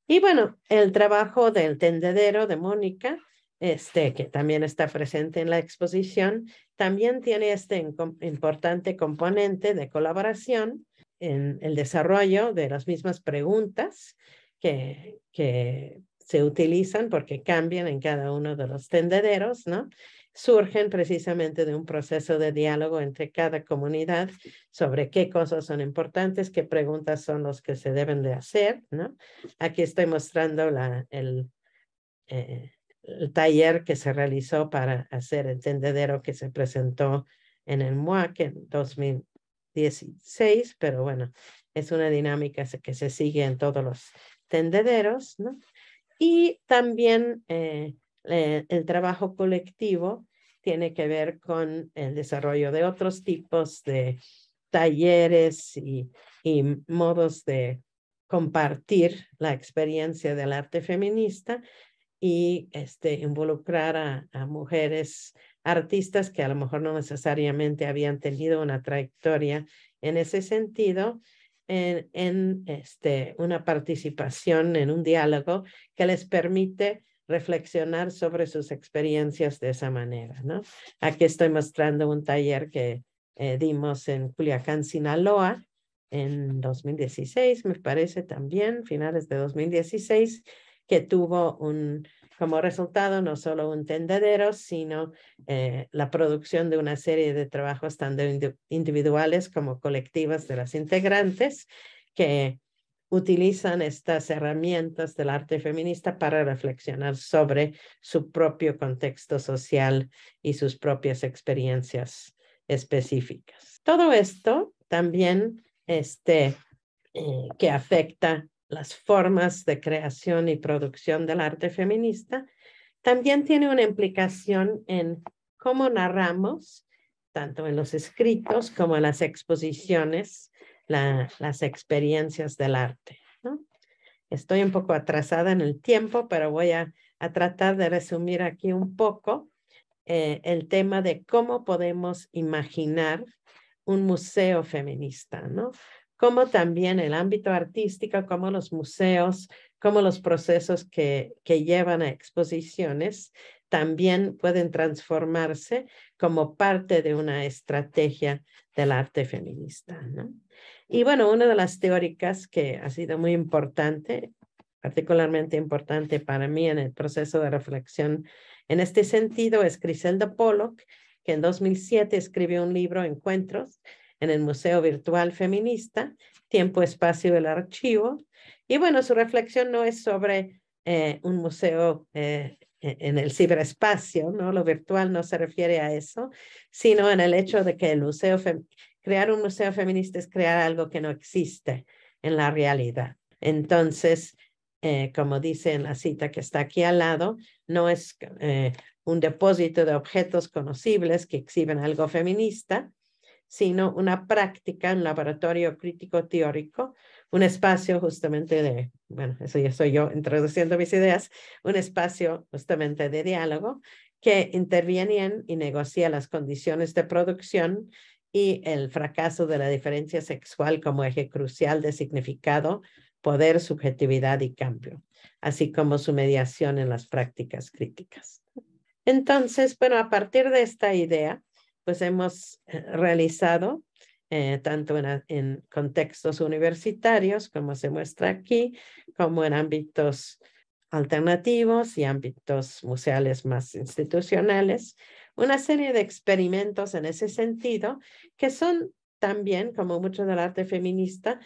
Y bueno, el trabajo del tendedero de Mónica, este, que también está presente en la exposición, también tiene este importante componente de colaboración en el desarrollo de las mismas preguntas que, que se utilizan porque cambian en cada uno de los tendederos, ¿no? Surgen precisamente de un proceso de diálogo entre cada comunidad sobre qué cosas son importantes, qué preguntas son los que se deben de hacer, ¿no? Aquí estoy mostrando la, el, eh, el taller que se realizó para hacer el tendedero que se presentó en el MUAC en 2016, pero bueno, es una dinámica que se sigue en todos los tendederos, ¿no? Y también eh, el trabajo colectivo tiene que ver con el desarrollo de otros tipos de talleres y, modos de compartir la experiencia del arte feminista y este, involucrar a, mujeres artistas que a lo mejor no necesariamente habían tenido una trayectoria en ese sentido, en, este, una participación en un diálogo que les permite reflexionar sobre sus experiencias de esa manera. ¿no? Aquí estoy mostrando un taller que eh, dimos en Culiacán, Sinaloa, en 2016, me parece también, finales de 2016, que tuvo un, como resultado no solo un tendedero, sino eh, la producción de una serie de trabajos tanto individuales como colectivos de las integrantes que utilizan estas herramientas del arte feminista para reflexionar sobre su propio contexto social y sus propias experiencias específicas. Todo esto también este, eh, que afecta las formas de creación y producción del arte feminista, también tiene una implicación en cómo narramos, tanto en los escritos como en las exposiciones, las experiencias del arte. Estoy un poco atrasada en el tiempo, pero voy a, tratar de resumir aquí un poco eh, el tema de cómo podemos imaginar un museo feminista, ¿no? Como también el ámbito artístico, como los museos, como los procesos que, que llevan a exposiciones, también pueden transformarse como parte de una estrategia del arte feminista. ¿no? Y bueno, una de las teóricas que ha sido muy importante, particularmente importante para mí en el proceso de reflexión en este sentido, es Griselda Pollock, que en 2007 escribió un libro, Encuentros, en el Museo Virtual Feminista, Tiempo, Espacio del Archivo. Y bueno, su reflexión no es sobre eh, un museo eh, e-, en el ciberespacio, ¿no? Lo virtual no se refiere a eso, sino en el hecho de que el museo, crear un museo feminista es crear algo que no existe en la realidad. Entonces, eh, como dice en la cita que está aquí al lado, no es un depósito de objetos conocibles que exhiben algo feminista, sino una práctica, un laboratorio crítico teórico, un espacio justamente de, bueno, eso ya soy yo introduciendo mis ideas, un espacio justamente de diálogo que interviene y negocia las condiciones de producción y el fracaso de la diferencia sexual como eje crucial de significado, poder, subjetividad y cambio, así como su mediación en las prácticas críticas. Entonces, bueno, a partir de esta idea, pues hemos eh, realizado eh, tanto en, en, contextos universitarios, como se muestra aquí, como en ámbitos alternativos y ámbitos museales más institucionales, una serie de experimentos en ese sentido que son también, como mucho del arte feminista,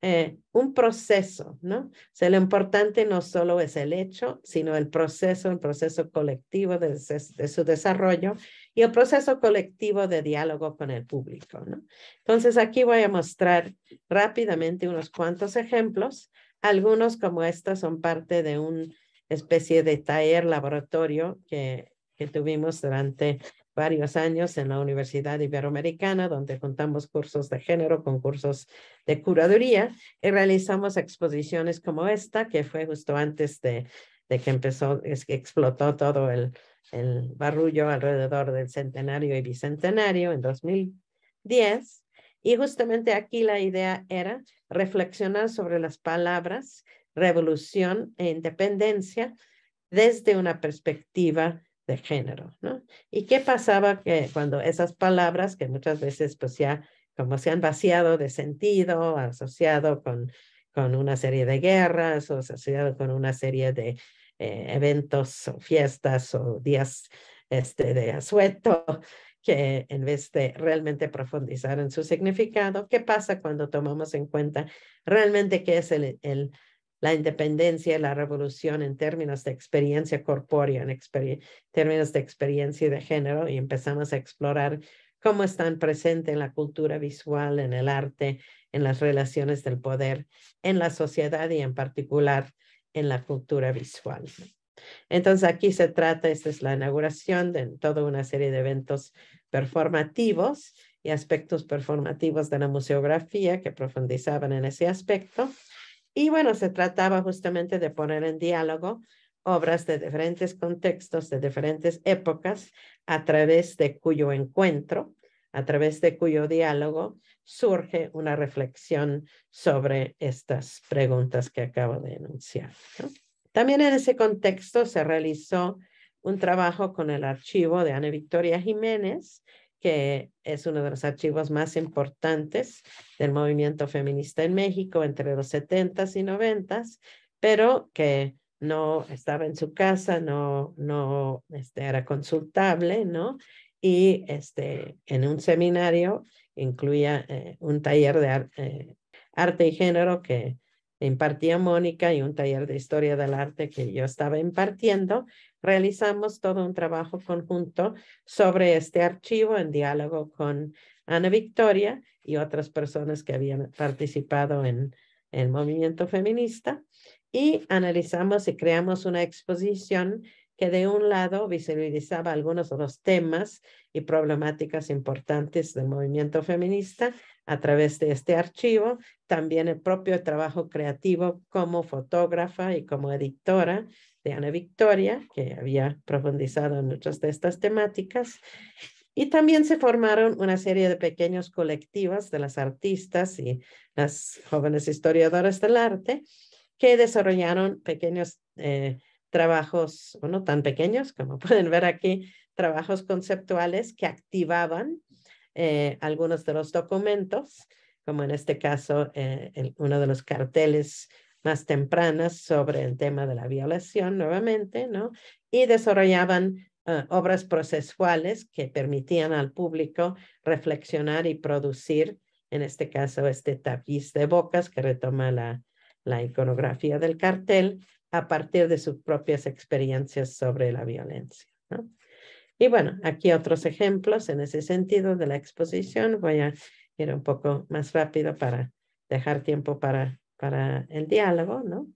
eh, un proceso, ¿no? O sea, lo importante no solo es el hecho, sino el proceso, el proceso colectivo de, de, su desarrollo y el proceso colectivo de diálogo con el público, ¿no? Entonces, aquí voy a mostrar rápidamente unos cuantos ejemplos. Algunos como estos son parte de una especie de taller laboratorio que, que tuvimos durante varios años en la Universidad Iberoamericana, donde contamos cursos de género con cursos de curaduría y realizamos exposiciones como esta, que fue justo antes de, de que empezó, es explotó todo el, el barullo alrededor del centenario y bicentenario en 2010. Y justamente aquí la idea era reflexionar sobre las palabras revolución e independencia desde una perspectiva de género, ¿no? ¿Y qué pasaba que cuando esas palabras, que muchas veces pues ya como se han vaciado de sentido, asociado con, con una serie de guerras o asociado con una serie de eh, eventos o fiestas o días este, de asueto, que en vez de realmente profundizar en su significado, ¿qué pasa cuando tomamos en cuenta realmente qué es el, la independencia y la revolución en términos de experiencia corpórea, en términos de experiencia de género, y empezamos a explorar cómo están presentes en la cultura visual, en el arte, en las relaciones del poder, en la sociedad y en particular en la cultura visual. Entonces aquí se trata, esta es la inauguración de toda una serie de eventos performativos y aspectos performativos de la museografía que profundizaban en ese aspecto. Y bueno, se trataba justamente de poner en diálogo obras de diferentes contextos, de diferentes épocas, a través de cuyo encuentro, a través de cuyo diálogo surge una reflexión sobre estas preguntas que acabo de enunciar. También en ese contexto se realizó un trabajo con el archivo de Ana Victoria Jiménez, que es uno de los archivos más importantes del movimiento feminista en México entre los 70s y 90s, pero que no estaba en su casa, no, no este, era consultable, ¿no? Y este, en un seminario incluía eh, un taller de eh, arte y género que impartía Mónica y un taller de historia del arte que yo estaba impartiendo, realizamos todo un trabajo conjunto sobre este archivo en diálogo con Ana Victoria y otras personas que habían participado en el movimiento feminista y analizamos y creamos una exposición que de un lado visibilizaba algunos de los temas y problemáticas importantes del movimiento feminista a través de este archivo, también el propio trabajo creativo como fotógrafa y como editora de Ana Victoria, que había profundizado en muchas de estas temáticas. Y también se formaron una serie de pequeños colectivos de las artistas y las jóvenes historiadoras del arte que desarrollaron pequeños eh, trabajos, o no tan pequeños, como (laughs) pueden ver aquí, trabajos conceptuales que activaban eh, algunos de los documentos, como en este caso eh, uno de los carteles más tempranas sobre el tema de la violación nuevamente, ¿no? Y desarrollaban obras procesuales que permitían al público reflexionar y producir, en este caso, este tapiz de bocas que retoma la, la iconografía del cartel a partir de sus propias experiencias sobre la violencia. Y bueno, aquí otros ejemplos en ese sentido de la exposición. Voy a ir un poco más rápido para dejar tiempo para, para el diálogo, ¿no?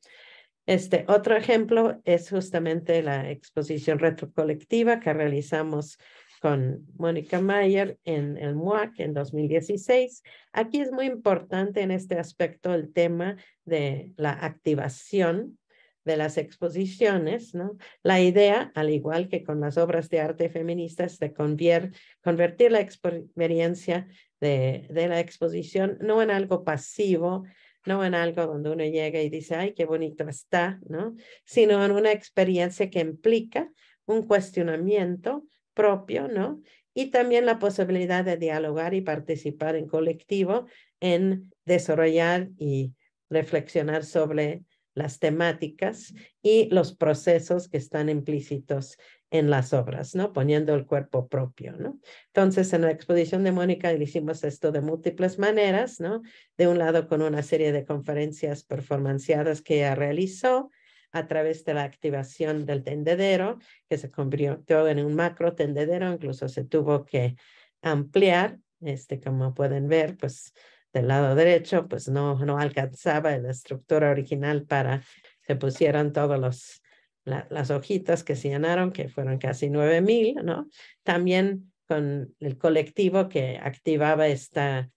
Este otro ejemplo es justamente la exposición retrocolectiva que realizamos con Mónica Mayer en el MUAC en 2016. Aquí es muy importante en este aspecto el tema de la activación de las exposiciones, ¿no? La idea, al igual que con las obras de arte feministas, de convertir la experiencia de, de la exposición no en algo pasivo, no en algo donde uno llega y dice, ay, qué bonito está, ¿no? Sino en una experiencia que implica un cuestionamiento propio, ¿no? Y también la posibilidad de dialogar y participar en colectivo en desarrollar y reflexionar sobre las temáticas y los procesos que están implícitos en las obras, ¿no? Poniendo el cuerpo propio, ¿no? Entonces, en la exposición de Mónica hicimos esto de múltiples maneras, ¿no? De un lado con una serie de conferencias performanciadas que ella realizó, a través de la activación del tendedero, que se convirtió en un macro tendedero, incluso se tuvo que ampliar, este, como pueden ver, pues del lado derecho, pues no, no alcanzaba la estructura original para se pusieran todos los las hojitas que se llenaron, que fueron casi nueve mil, ¿no? También con el colectivo que activaba esta,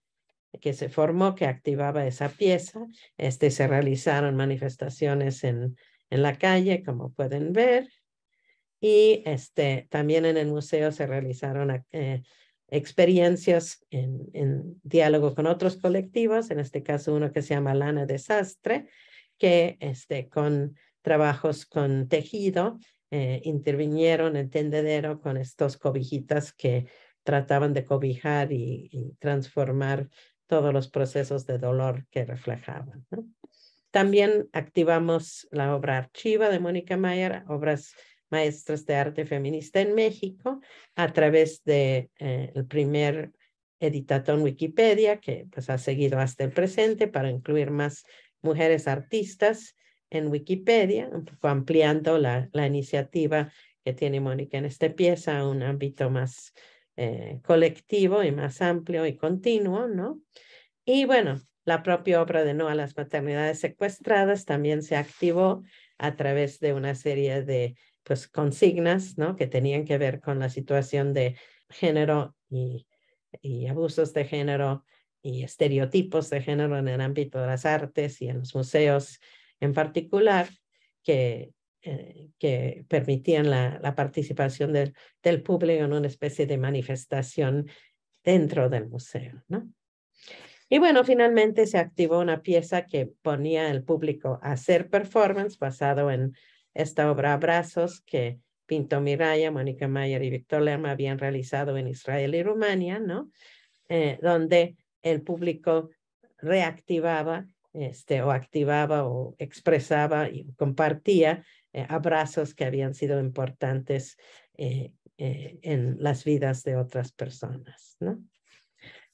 que se formó, que activaba esa pieza, este, se realizaron manifestaciones en en la calle, como pueden ver. Y este, también en el museo se realizaron eh, experiencias en, diálogo con otros colectivos, en este caso uno que se llama Lana Desastre, que este, con trabajos con tejido eh, intervinieron en tendedero con estos cobijitas que trataban de cobijar y, transformar todos los procesos de dolor que reflejaban. También activamos la obra Archiva de Mónica Mayer, obras maestras de arte feminista en México, a través de eh, primer editatón Wikipedia, que pues ha seguido hasta el presente para incluir más mujeres artistas en Wikipedia, un poco ampliando la, la iniciativa que tiene Mónica en esta pieza a un ámbito más eh, colectivo y más amplio y continuo, ¿no? Y bueno, la propia obra de No a las maternidades secuestradas también se activó a través de una serie de pues, consignas, ¿no? Que tenían que ver con la situación de género y, abusos de género y estereotipos de género en el ámbito de las artes y en los museos en particular, que, eh, que permitían la, participación del, del, público en una especie de manifestación dentro del museo. ¿no? Y bueno, finalmente se activó una pieza que ponía al público a hacer performance basado en esta obra Abrazos que Pinto Miraya, Mónica Mayer y Víctor Lerma habían realizado en Israel y Rumania, ¿no? Eh, donde el público reactivaba este, o activaba o expresaba y compartía eh, abrazos que habían sido importantes eh, en las vidas de otras personas, ¿no?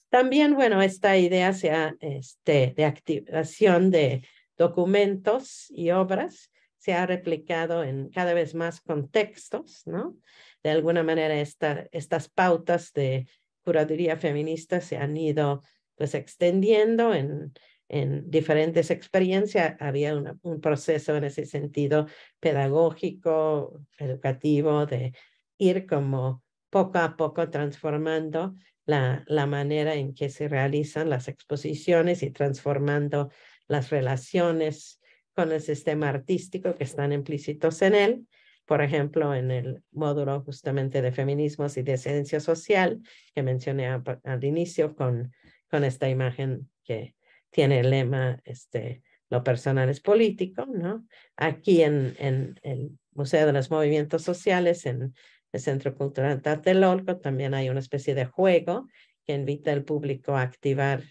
También, bueno, esta idea sea, este, de activación de documentos y obras se ha replicado en cada vez más contextos, ¿no? De alguna manera esta, estas pautas de curaduría feminista se han ido pues extendiendo en, en diferentes experiencias. Había un proceso en ese sentido pedagógico, educativo, de ir como poco a poco transformando la, la manera en que se realizan las exposiciones y transformando las relaciones con el sistema artístico que están implícitos en él. Por ejemplo, en el módulo justamente de feminismos y de ciencia social que mencioné al inicio con, con esta imagen que tiene el lema este, lo personal es político, ¿no? Aquí en, en el Museo de los Movimientos Sociales, en el Centro Cultural Tlatelolco, también hay una especie de juego que invita al público a activar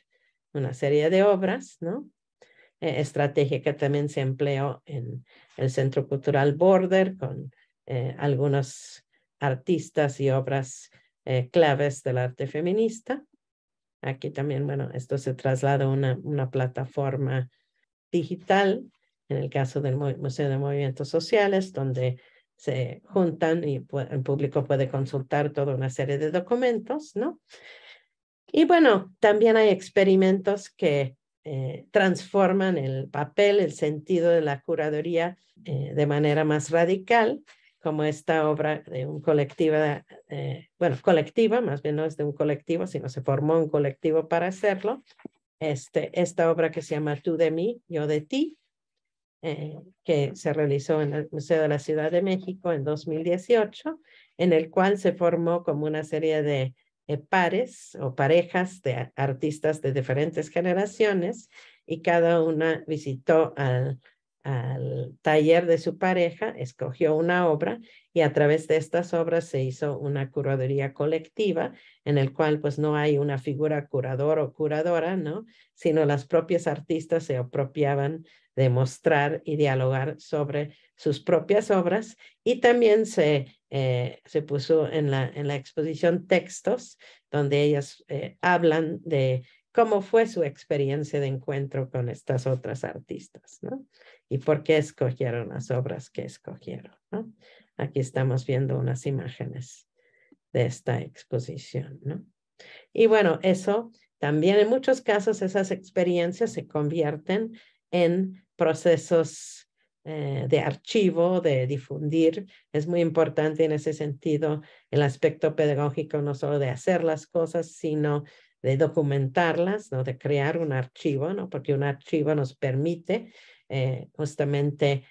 una serie de obras, ¿no? Eh, estrategia que también se empleó en el Centro Cultural Border con eh, algunos artistas y obras eh, claves del arte feminista. Aquí también, bueno, esto se traslada a una, una plataforma digital, en el caso del Museo de Movimientos Sociales, donde se juntan y el público puede consultar toda una serie de documentos, ¿no? Y bueno, también hay experimentos que eh, transforman el papel, el sentido de la curaduría eh, de manera más radical, como esta obra de un colectivo, eh, bueno, colectiva, más bien no es de un colectivo, sino se formó un colectivo para hacerlo. Este, esta obra que se llama Tú de mí, yo de ti, que se realizó en el Museo de la Ciudad de México en 2018, en el cual se formó como una serie de eh, pares o parejas de artistas de diferentes generaciones y cada una visitó al, al taller de su pareja, escogió una obra y a través de estas obras se hizo una curaduría colectiva en el cual pues no hay una figura curador o curadora, ¿no? Sino las propias artistas se apropiaban de mostrar y dialogar sobre sus propias obras y también se, eh, se puso en la, en la exposición textos donde ellas eh, hablan de cómo fue su experiencia de encuentro con estas otras artistas, ¿no? Y por qué escogieron las obras que escogieron, ¿no? Aquí estamos viendo unas imágenes de esta exposición, ¿no? Y bueno, eso también en muchos casos esas experiencias se convierten en procesos eh, de archivo, de difundir. Es muy importante en ese sentido el aspecto pedagógico, no solo de hacer las cosas, sino de documentarlas, ¿no? de crear un archivo, ¿no? porque un archivo nos permite eh, justamente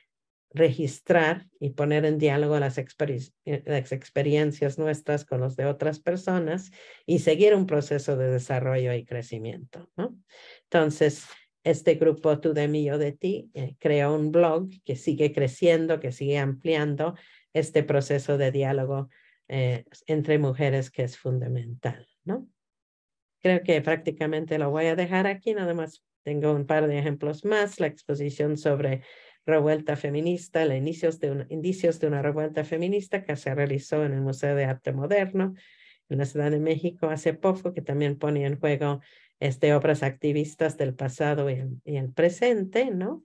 registrar y poner en diálogo las, eh, las experiencias nuestras con los de otras personas y seguir un proceso de desarrollo y crecimiento. ¿no? Entonces, este grupo Tú de mí, yo de ti eh, creó un blog que sigue creciendo, que sigue ampliando este proceso de diálogo eh, entre mujeres que es fundamental, ¿no? Creo que prácticamente lo voy a dejar aquí, nada más tengo un par de ejemplos más, la exposición sobre revuelta feminista, los inicios de, indicios de una revuelta feminista que se realizó en el Museo de Arte Moderno en la Ciudad de México hace poco, que también pone en juego este, obras activistas del pasado y el, presente, ¿no?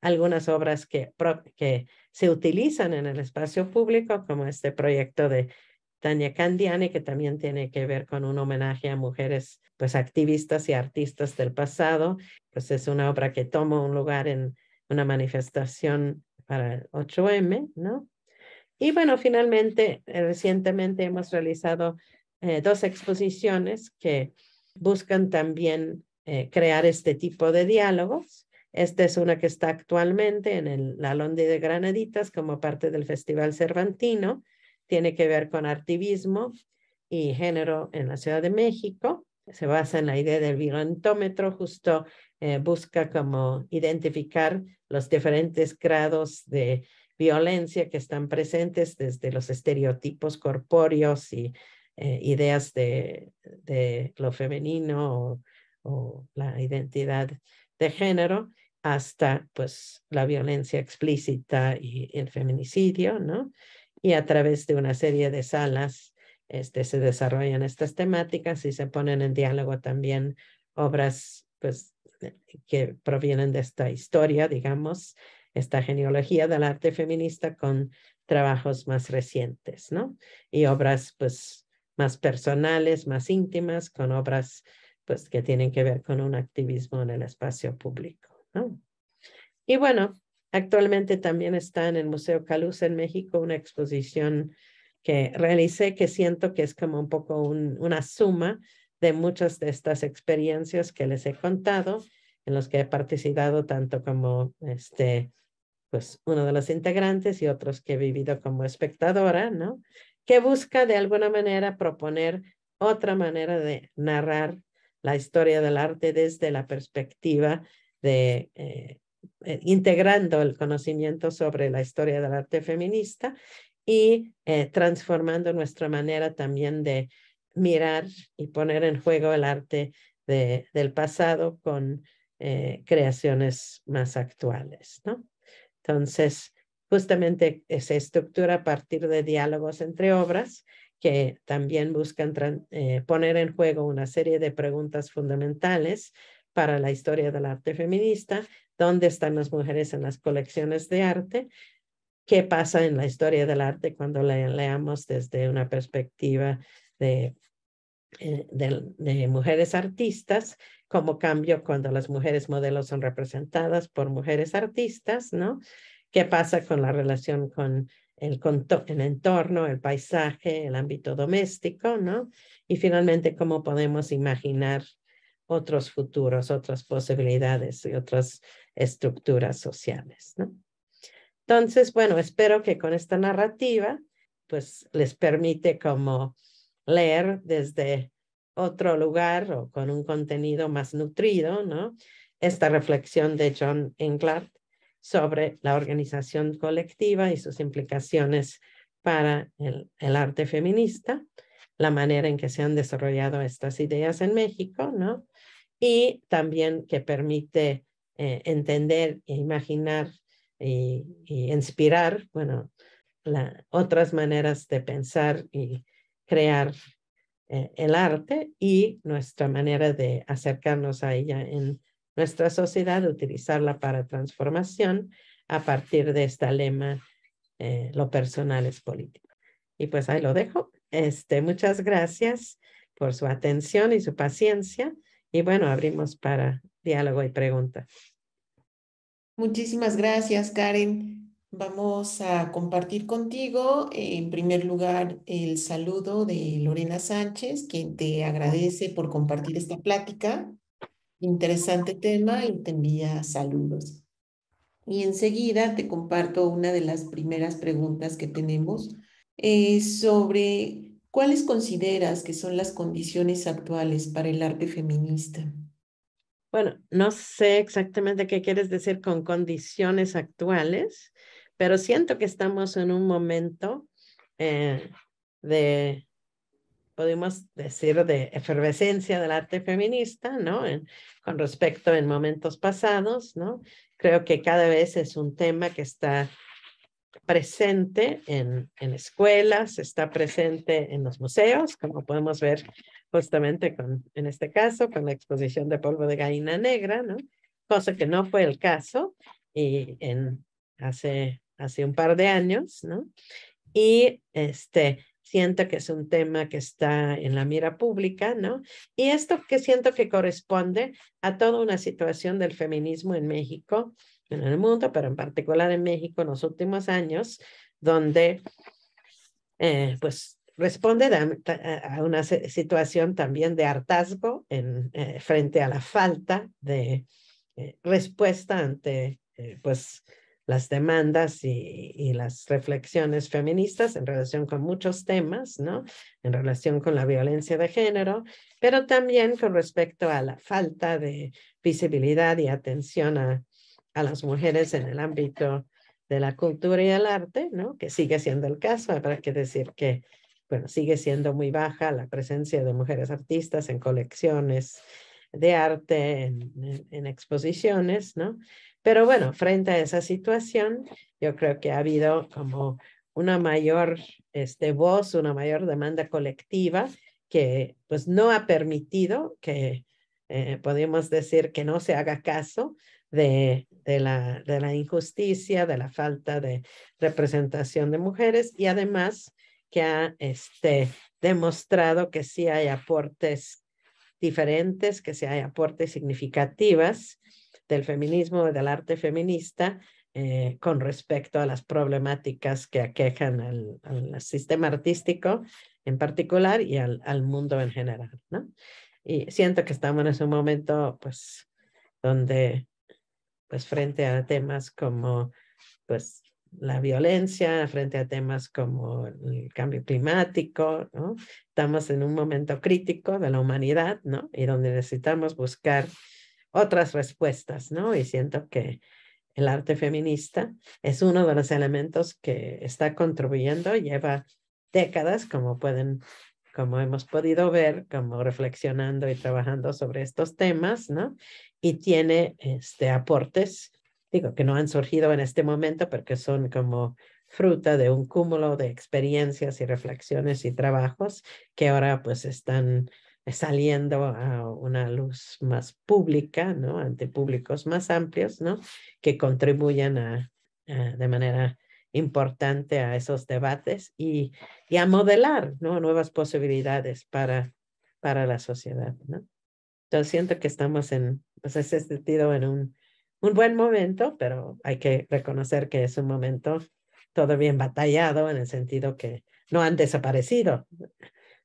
Algunas obras que, que se utilizan en el espacio público, como este proyecto de Tania Candiani, que también tiene que ver con un homenaje a mujeres pues activistas y artistas del pasado. Pues es una obra que toma un lugar en una manifestación para el 8M, ¿no? Y bueno, finalmente, eh, recientemente hemos realizado eh, dos exposiciones que buscan también eh, crear este tipo de diálogos. Esta es una que está actualmente en el, la Londi de Granaditas como parte del Festival Cervantino. Tiene que ver con activismo y género en la Ciudad de México. Se basa en la idea del violentómetro, justo busca como identificar los diferentes grados de violencia que están presentes desde los estereotipos corpóreos y eh, ideas de, de, lo femenino o, la identidad de género hasta pues la violencia explícita y el feminicidio, ¿no? Y a través de una serie de salas este, se desarrollan estas temáticas y se ponen en diálogo también obras pues que provienen de esta historia, digamos, esta genealogía del arte feminista con trabajos más recientes, ¿no? Y obras pues más personales, más íntimas, con obras pues que tienen que ver con un activismo en el espacio público, ¿no? Y bueno, actualmente también está en el Museo Caluz en México una exposición que realicé que siento que es como un poco una suma de muchas de estas experiencias que les he contado, en los que he participado tanto como este pues uno de los integrantes y otros que he vivido como espectadora, ¿no? Que busca de alguna manera proponer otra manera de narrar la historia del arte desde la perspectiva de eh, eh, integrando el conocimiento sobre la historia del arte feminista y eh, transformando nuestra manera también de mirar y poner en juego el arte de, del pasado con creaciones más actuales, ¿no? Entonces, justamente se estructura a partir de diálogos entre obras que también buscan eh, poner en juego una serie de preguntas fundamentales para la historia del arte feminista, dónde están las mujeres en las colecciones de arte, qué pasa en la historia del arte cuando la leamos desde una perspectiva de, eh, de, mujeres artistas, como cambio cuando las mujeres modelos son representadas por mujeres artistas, ¿no? ¿Qué pasa con la relación con el, el entorno, el paisaje, el ámbito doméstico, ¿no? Y finalmente, cómo podemos imaginar otros futuros, otras posibilidades y otras estructuras sociales, ¿no? Entonces, bueno, espero que con esta narrativa, pues les permite como leer desde otro lugar o con un contenido más nutrido, ¿no? Esta reflexión de John Englert sobre la organización colectiva y sus implicaciones para el, arte feminista, la manera en que se han desarrollado estas ideas en México, ¿no? Y también que permite eh, entender e imaginar y, inspirar, bueno, otras maneras de pensar y crear eh, el arte y nuestra manera de acercarnos a ella en nuestra sociedad, utilizarla para transformación a partir de esta lema, eh, lo personal es político. Y pues ahí lo dejo. Este, muchas gracias por su atención y su paciencia. Y bueno, abrimos para diálogo y preguntas. Muchísimas gracias, Karen. Vamos a compartir contigo, en primer lugar, el saludo de Lorena Sánchez, quien te agradece por compartir esta plática. Interesante tema y te envía saludos. Y enseguida te comparto una de las primeras preguntas que tenemos eh, sobre cuáles consideras que son las condiciones actuales para el arte feminista. Bueno, no sé exactamente qué quieres decir con condiciones actuales, pero siento que estamos en un momento eh, de, podemos decir, de efervescencia del arte feminista, ¿no? con respecto en momentos pasados, ¿no? Creo que cada vez es un tema que está presente en, en escuelas, está presente en los museos, como podemos ver justamente con, en este caso, con la exposición de polvo de gallina negra, ¿no? Cosa que no fue el caso y en hace hace un par de años, ¿no? Y este, siento que es un tema que está en la mira pública, ¿no? Y esto que siento que corresponde a toda una situación del feminismo en México, en el mundo, pero en particular en México en los últimos años, donde eh, pues responde a una situación también de hartazgo en, eh, frente a la falta de eh, respuesta ante pues las demandas y, y, las reflexiones feministas en relación con muchos temas, ¿no? En relación con la violencia de género, pero también con respecto a la falta de visibilidad y atención a, a las mujeres en el ámbito de la cultura y el arte, ¿no? Que sigue siendo el caso, habrá que decir que, bueno, sigue siendo muy baja la presencia de mujeres artistas en colecciones de arte, en, en exposiciones, ¿no? Pero bueno, frente a esa situación, yo creo que ha habido como una mayor este, voz, una mayor demanda colectiva que pues no ha permitido que, eh, podemos decir, que no se haga caso de, de, la, de la injusticia, de la falta de representación de mujeres y además que ha este, demostrado que sí hay aportes diferentes, que sí hay aportes significativas del feminismo y del arte feminista eh, con respecto a las problemáticas que aquejan al, sistema artístico en particular y al, al mundo en general, ¿no? Y siento que estamos en un momento, pues, donde, pues, frente a temas como, pues, la violencia, frente a temas como el cambio climático, ¿no? Estamos en un momento crítico de la humanidad, ¿no? Y donde necesitamos buscar otras respuestas, ¿no? Y siento que el arte feminista es uno de los elementos que está contribuyendo, lleva décadas, como pueden, como hemos podido ver, como reflexionando y trabajando sobre estos temas, ¿no? Y tiene este aportes, digo, que no han surgido en este momento, pero que son como fruta de un cúmulo de experiencias y reflexiones y trabajos que ahora pues están saliendo a una luz más pública, ¿no? Ante públicos más amplios, ¿no? Que contribuyan a, de manera importante a esos debates y, y, a modelar, ¿no? Nuevas posibilidades para, para la sociedad, ¿no? Entonces siento que estamos en, pues, ese sentido en un, un buen momento, pero hay que reconocer que es un momento todavía batallado en el sentido que no han desaparecido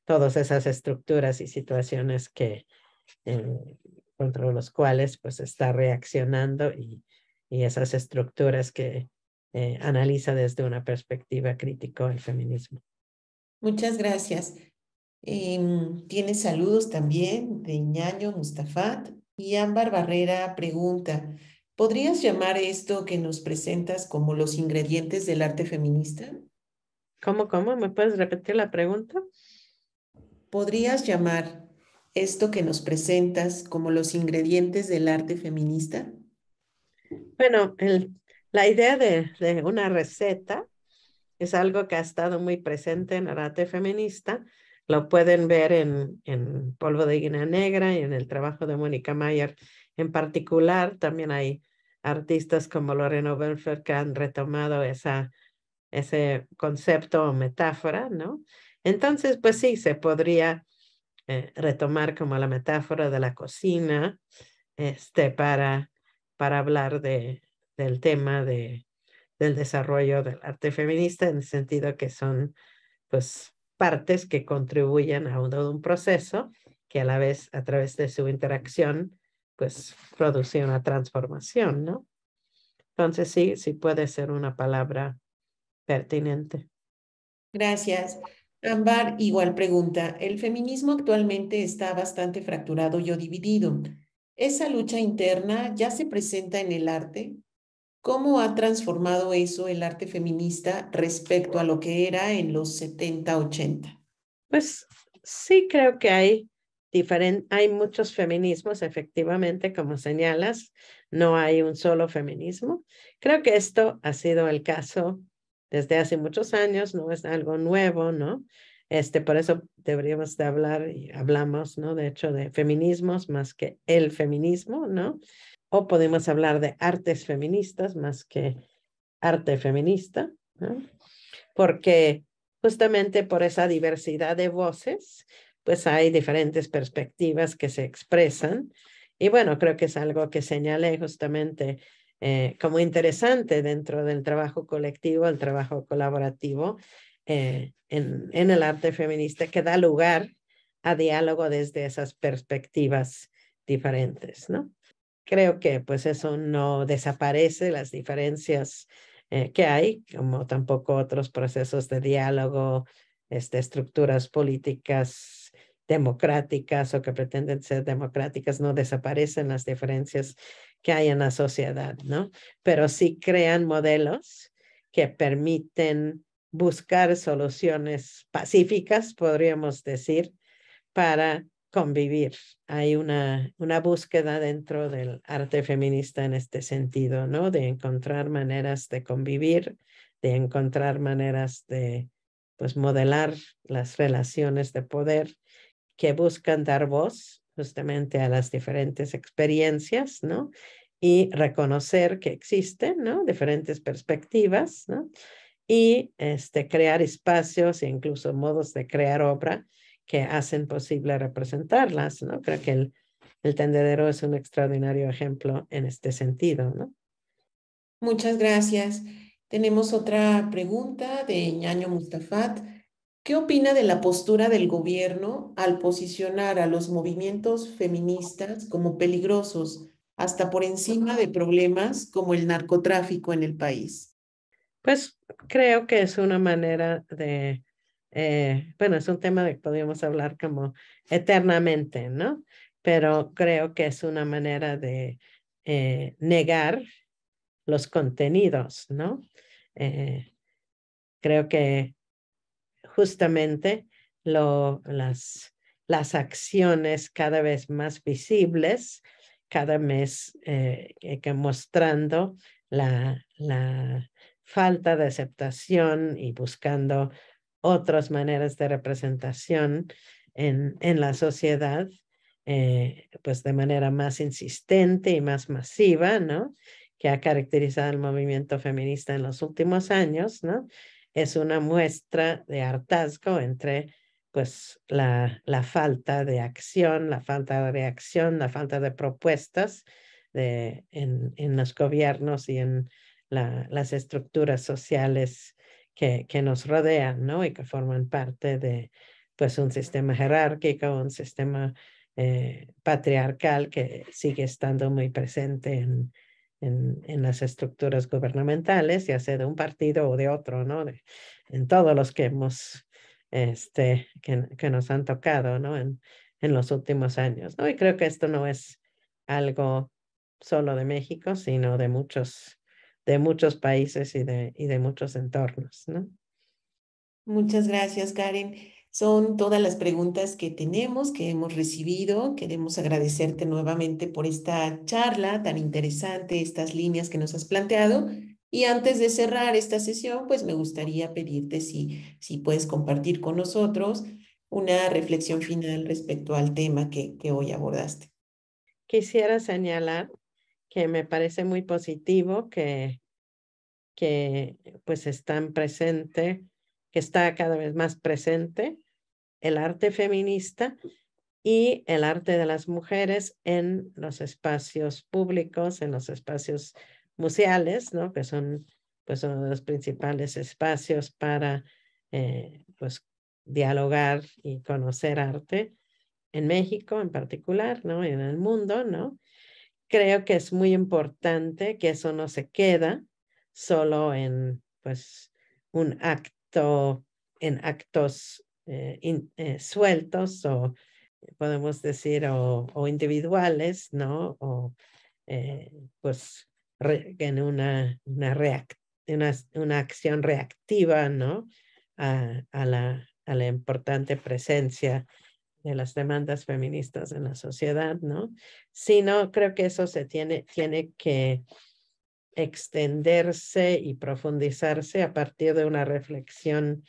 todas esas estructuras y situaciones que eh, contra los cuales pues está reaccionando y, y esas estructuras que eh, analiza desde una perspectiva crítica el feminismo. Muchas gracias. Eh, Tiene saludos también de Ñaño Mustafat y Ámbar Barrera pregunta, ¿podrías llamar esto que nos presentas como los ingredientes del arte feminista? ¿Cómo, cómo? ¿Me puedes repetir la pregunta? ¿Podrías llamar esto que nos presentas como los ingredientes del arte feminista? Bueno, la idea de, una receta es algo que ha estado muy presente en el arte feminista. Lo pueden ver en, en Polvo de Guinea Negra y en el trabajo de Mónica Mayer en particular. También hay artistas como Lorena Belfer que han retomado esa, ese concepto o metáfora, ¿no? Entonces, pues sí, se podría eh, retomar como la metáfora de la cocina este, para, para hablar de, del tema de, del desarrollo del arte feminista en el sentido que son pues partes que contribuyen a un, un proceso que a la vez a través de su interacción pues produce una transformación, ¿no? Entonces sí, sí puede ser una palabra pertinente. Gracias. Ambar igual pregunta, el feminismo actualmente está bastante fracturado y o dividido. ¿Esa lucha interna ya se presenta en el arte? ¿Cómo ha transformado eso el arte feminista respecto a lo que era en los 70, 80? Pues sí creo que hay diferentes, hay muchos feminismos, efectivamente, como señalas, no hay un solo feminismo. Creo que esto ha sido el caso desde hace muchos años, no es algo nuevo, ¿no? Este, por eso deberíamos de hablar y hablamos, ¿no? De hecho, de feminismos más que el feminismo, ¿no? O podemos hablar de artes feministas más que arte feminista, ¿no? Porque justamente por esa diversidad de voces, pues hay diferentes perspectivas que se expresan. Y bueno, creo que es algo que señalé justamente eh, como interesante dentro del trabajo colectivo, el trabajo colaborativo eh, en, el arte feminista, que da lugar a diálogo desde esas perspectivas diferentes, ¿no? Creo que pues eso no desaparece las diferencias eh, que hay, como tampoco otros procesos de diálogo, este, estructuras políticas democráticas o que pretenden ser democráticas, no desaparecen las diferencias que hay en la sociedad, ¿no? Pero sí crean modelos que permiten buscar soluciones pacíficas, podríamos decir, para convivir. Hay una, una búsqueda dentro del arte feminista en este sentido, ¿no? De encontrar maneras de convivir, de encontrar maneras de, pues, modelar las relaciones de poder que buscan dar voz justamente a las diferentes experiencias, ¿no? Y reconocer que existen, ¿no? Diferentes perspectivas, ¿no? Y este, crear espacios e incluso modos de crear obra que hacen posible representarlas, ¿no? Creo que el, el tendedero es un extraordinario ejemplo en este sentido, ¿no? Muchas gracias. Tenemos otra pregunta de Ñaño Mustafat. ¿Qué opina de la postura del gobierno al posicionar a los movimientos feministas como peligrosos, hasta por encima de problemas como el narcotráfico en el país? Pues creo que es una manera de eh, bueno, es un tema de que podríamos hablar como eternamente, ¿no? Pero creo que es una manera de eh, negar los contenidos, ¿no? Eh, creo que justamente las, las acciones cada vez más visibles, cada mes que mostrando la, la falta de aceptación y buscando otras maneras de representación en, en la sociedad, eh, pues de manera más insistente y más masiva, ¿no? Que ha caracterizado el movimiento feminista en los últimos años, ¿no? Es una muestra de hartazgo entre pues la, la falta de acción, la falta de reacción, la falta de propuestas de, en, en los gobiernos y en la, las estructuras sociales que, nos rodean, ¿no? Y que forman parte de, pues, un sistema jerárquico, un sistema eh, patriarcal que sigue estando muy presente en, en, las estructuras gubernamentales, ya sea de un partido o de otro, ¿no? en todos los que hemos, este, que, que nos han tocado, ¿no? En, en los últimos años, ¿no? Y creo que esto no es algo solo de México, sino de muchos de muchos países y de, y de muchos entornos, ¿no? Muchas gracias, Karen. Son todas las preguntas que tenemos, que hemos recibido. Queremos agradecerte nuevamente por esta charla tan interesante, estas líneas que nos has planteado. Y antes de cerrar esta sesión, pues me gustaría pedirte si, si puedes compartir con nosotros una reflexión final respecto al tema que, que hoy abordaste. Quisiera señalar que me parece muy positivo que, que pues están presente, que está cada vez más presente el arte feminista y el arte de las mujeres en los espacios públicos, en los espacios museales, ¿no? que son pues uno de los principales espacios para eh, pues dialogar y conocer arte en México en particular, ¿no? Y en el mundo, ¿no? creo que es muy importante que eso no se queda solo en pues un acto, en actos eh, eh, sueltos o podemos decir o, individuales, ¿no? O eh, pues en una, una, una, acción reactiva, ¿no? A, a, la, a la importante presencia de las demandas feministas en la sociedad, ¿no? Sino creo que eso se tiene, tiene que extenderse y profundizarse a partir de una reflexión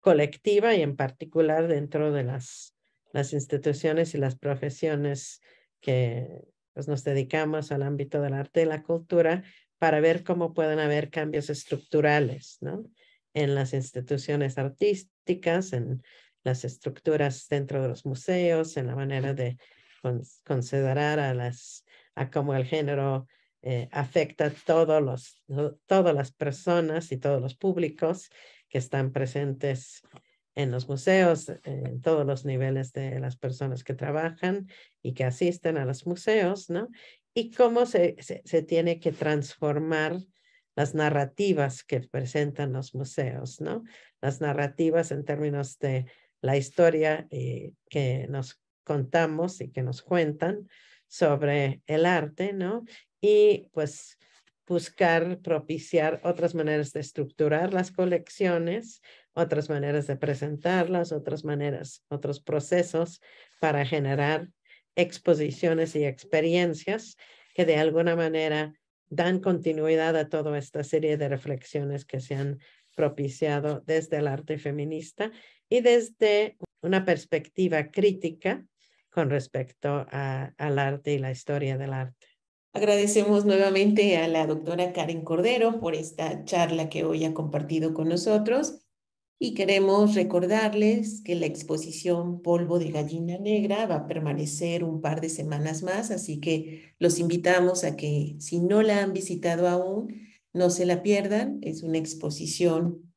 colectiva y en particular dentro de las, las instituciones y las profesiones que pues, nos dedicamos al ámbito del arte y la cultura para ver cómo pueden haber cambios estructurales, ¿no? en las instituciones artísticas, en las estructuras dentro de los museos, en la manera de considerar a las a cómo el género eh, afecta a todos los, todas las personas y todos los públicos que están presentes en los museos, en todos los niveles de las personas que trabajan y que asisten a los museos, ¿no? Y cómo se, se, tiene que transformar las narrativas que presentan los museos, ¿no? Las narrativas en términos de la historia eh, que nos contamos y que nos cuentan sobre el arte, ¿no? Y pues buscar propiciar otras maneras de estructurar las colecciones, otras maneras de presentarlas, otras maneras, otros procesos para generar exposiciones y experiencias que de alguna manera dan continuidad a toda esta serie de reflexiones que se han propiciado desde el arte feminista y desde una perspectiva crítica con respecto al arte y la historia del arte. Agradecemos nuevamente a la doctora Karen Cordero por esta charla que hoy ha compartido con nosotros y queremos recordarles que la exposición Polvo de Gallina Negra va a permanecer un par de semanas más, así que los invitamos a que si no la han visitado aún, no se la pierdan. Es una exposición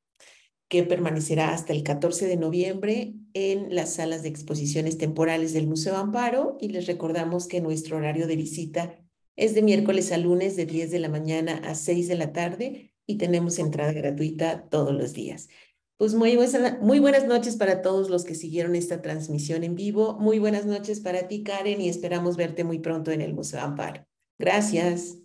que permanecerá hasta el 14 de noviembre en las salas de exposiciones temporales del Museo Amparo y les recordamos que nuestro horario de visita es de miércoles a lunes de 10 de la mañana a 6 de la tarde y tenemos entrada gratuita todos los días. Pues muy, muy buenas noches para todos los que siguieron esta transmisión en vivo. Muy buenas noches para ti, Karen, y esperamos verte muy pronto en el Museo Amparo. Gracias.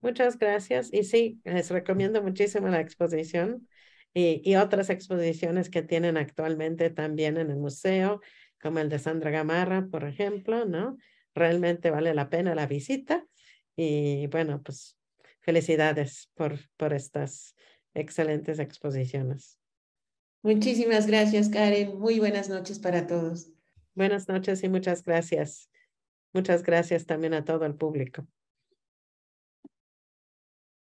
Muchas gracias. Y sí, les recomiendo muchísimo la exposición y, otras exposiciones que tienen actualmente también en el museo, como el de Sandra Gamarra, por ejemplo, ¿no? Realmente vale la pena la visita y bueno, pues felicidades por, por estas excelentes exposiciones. Muchísimas gracias, Karen. Muy buenas noches para todos. Buenas noches y muchas gracias. Muchas gracias también a todo el público.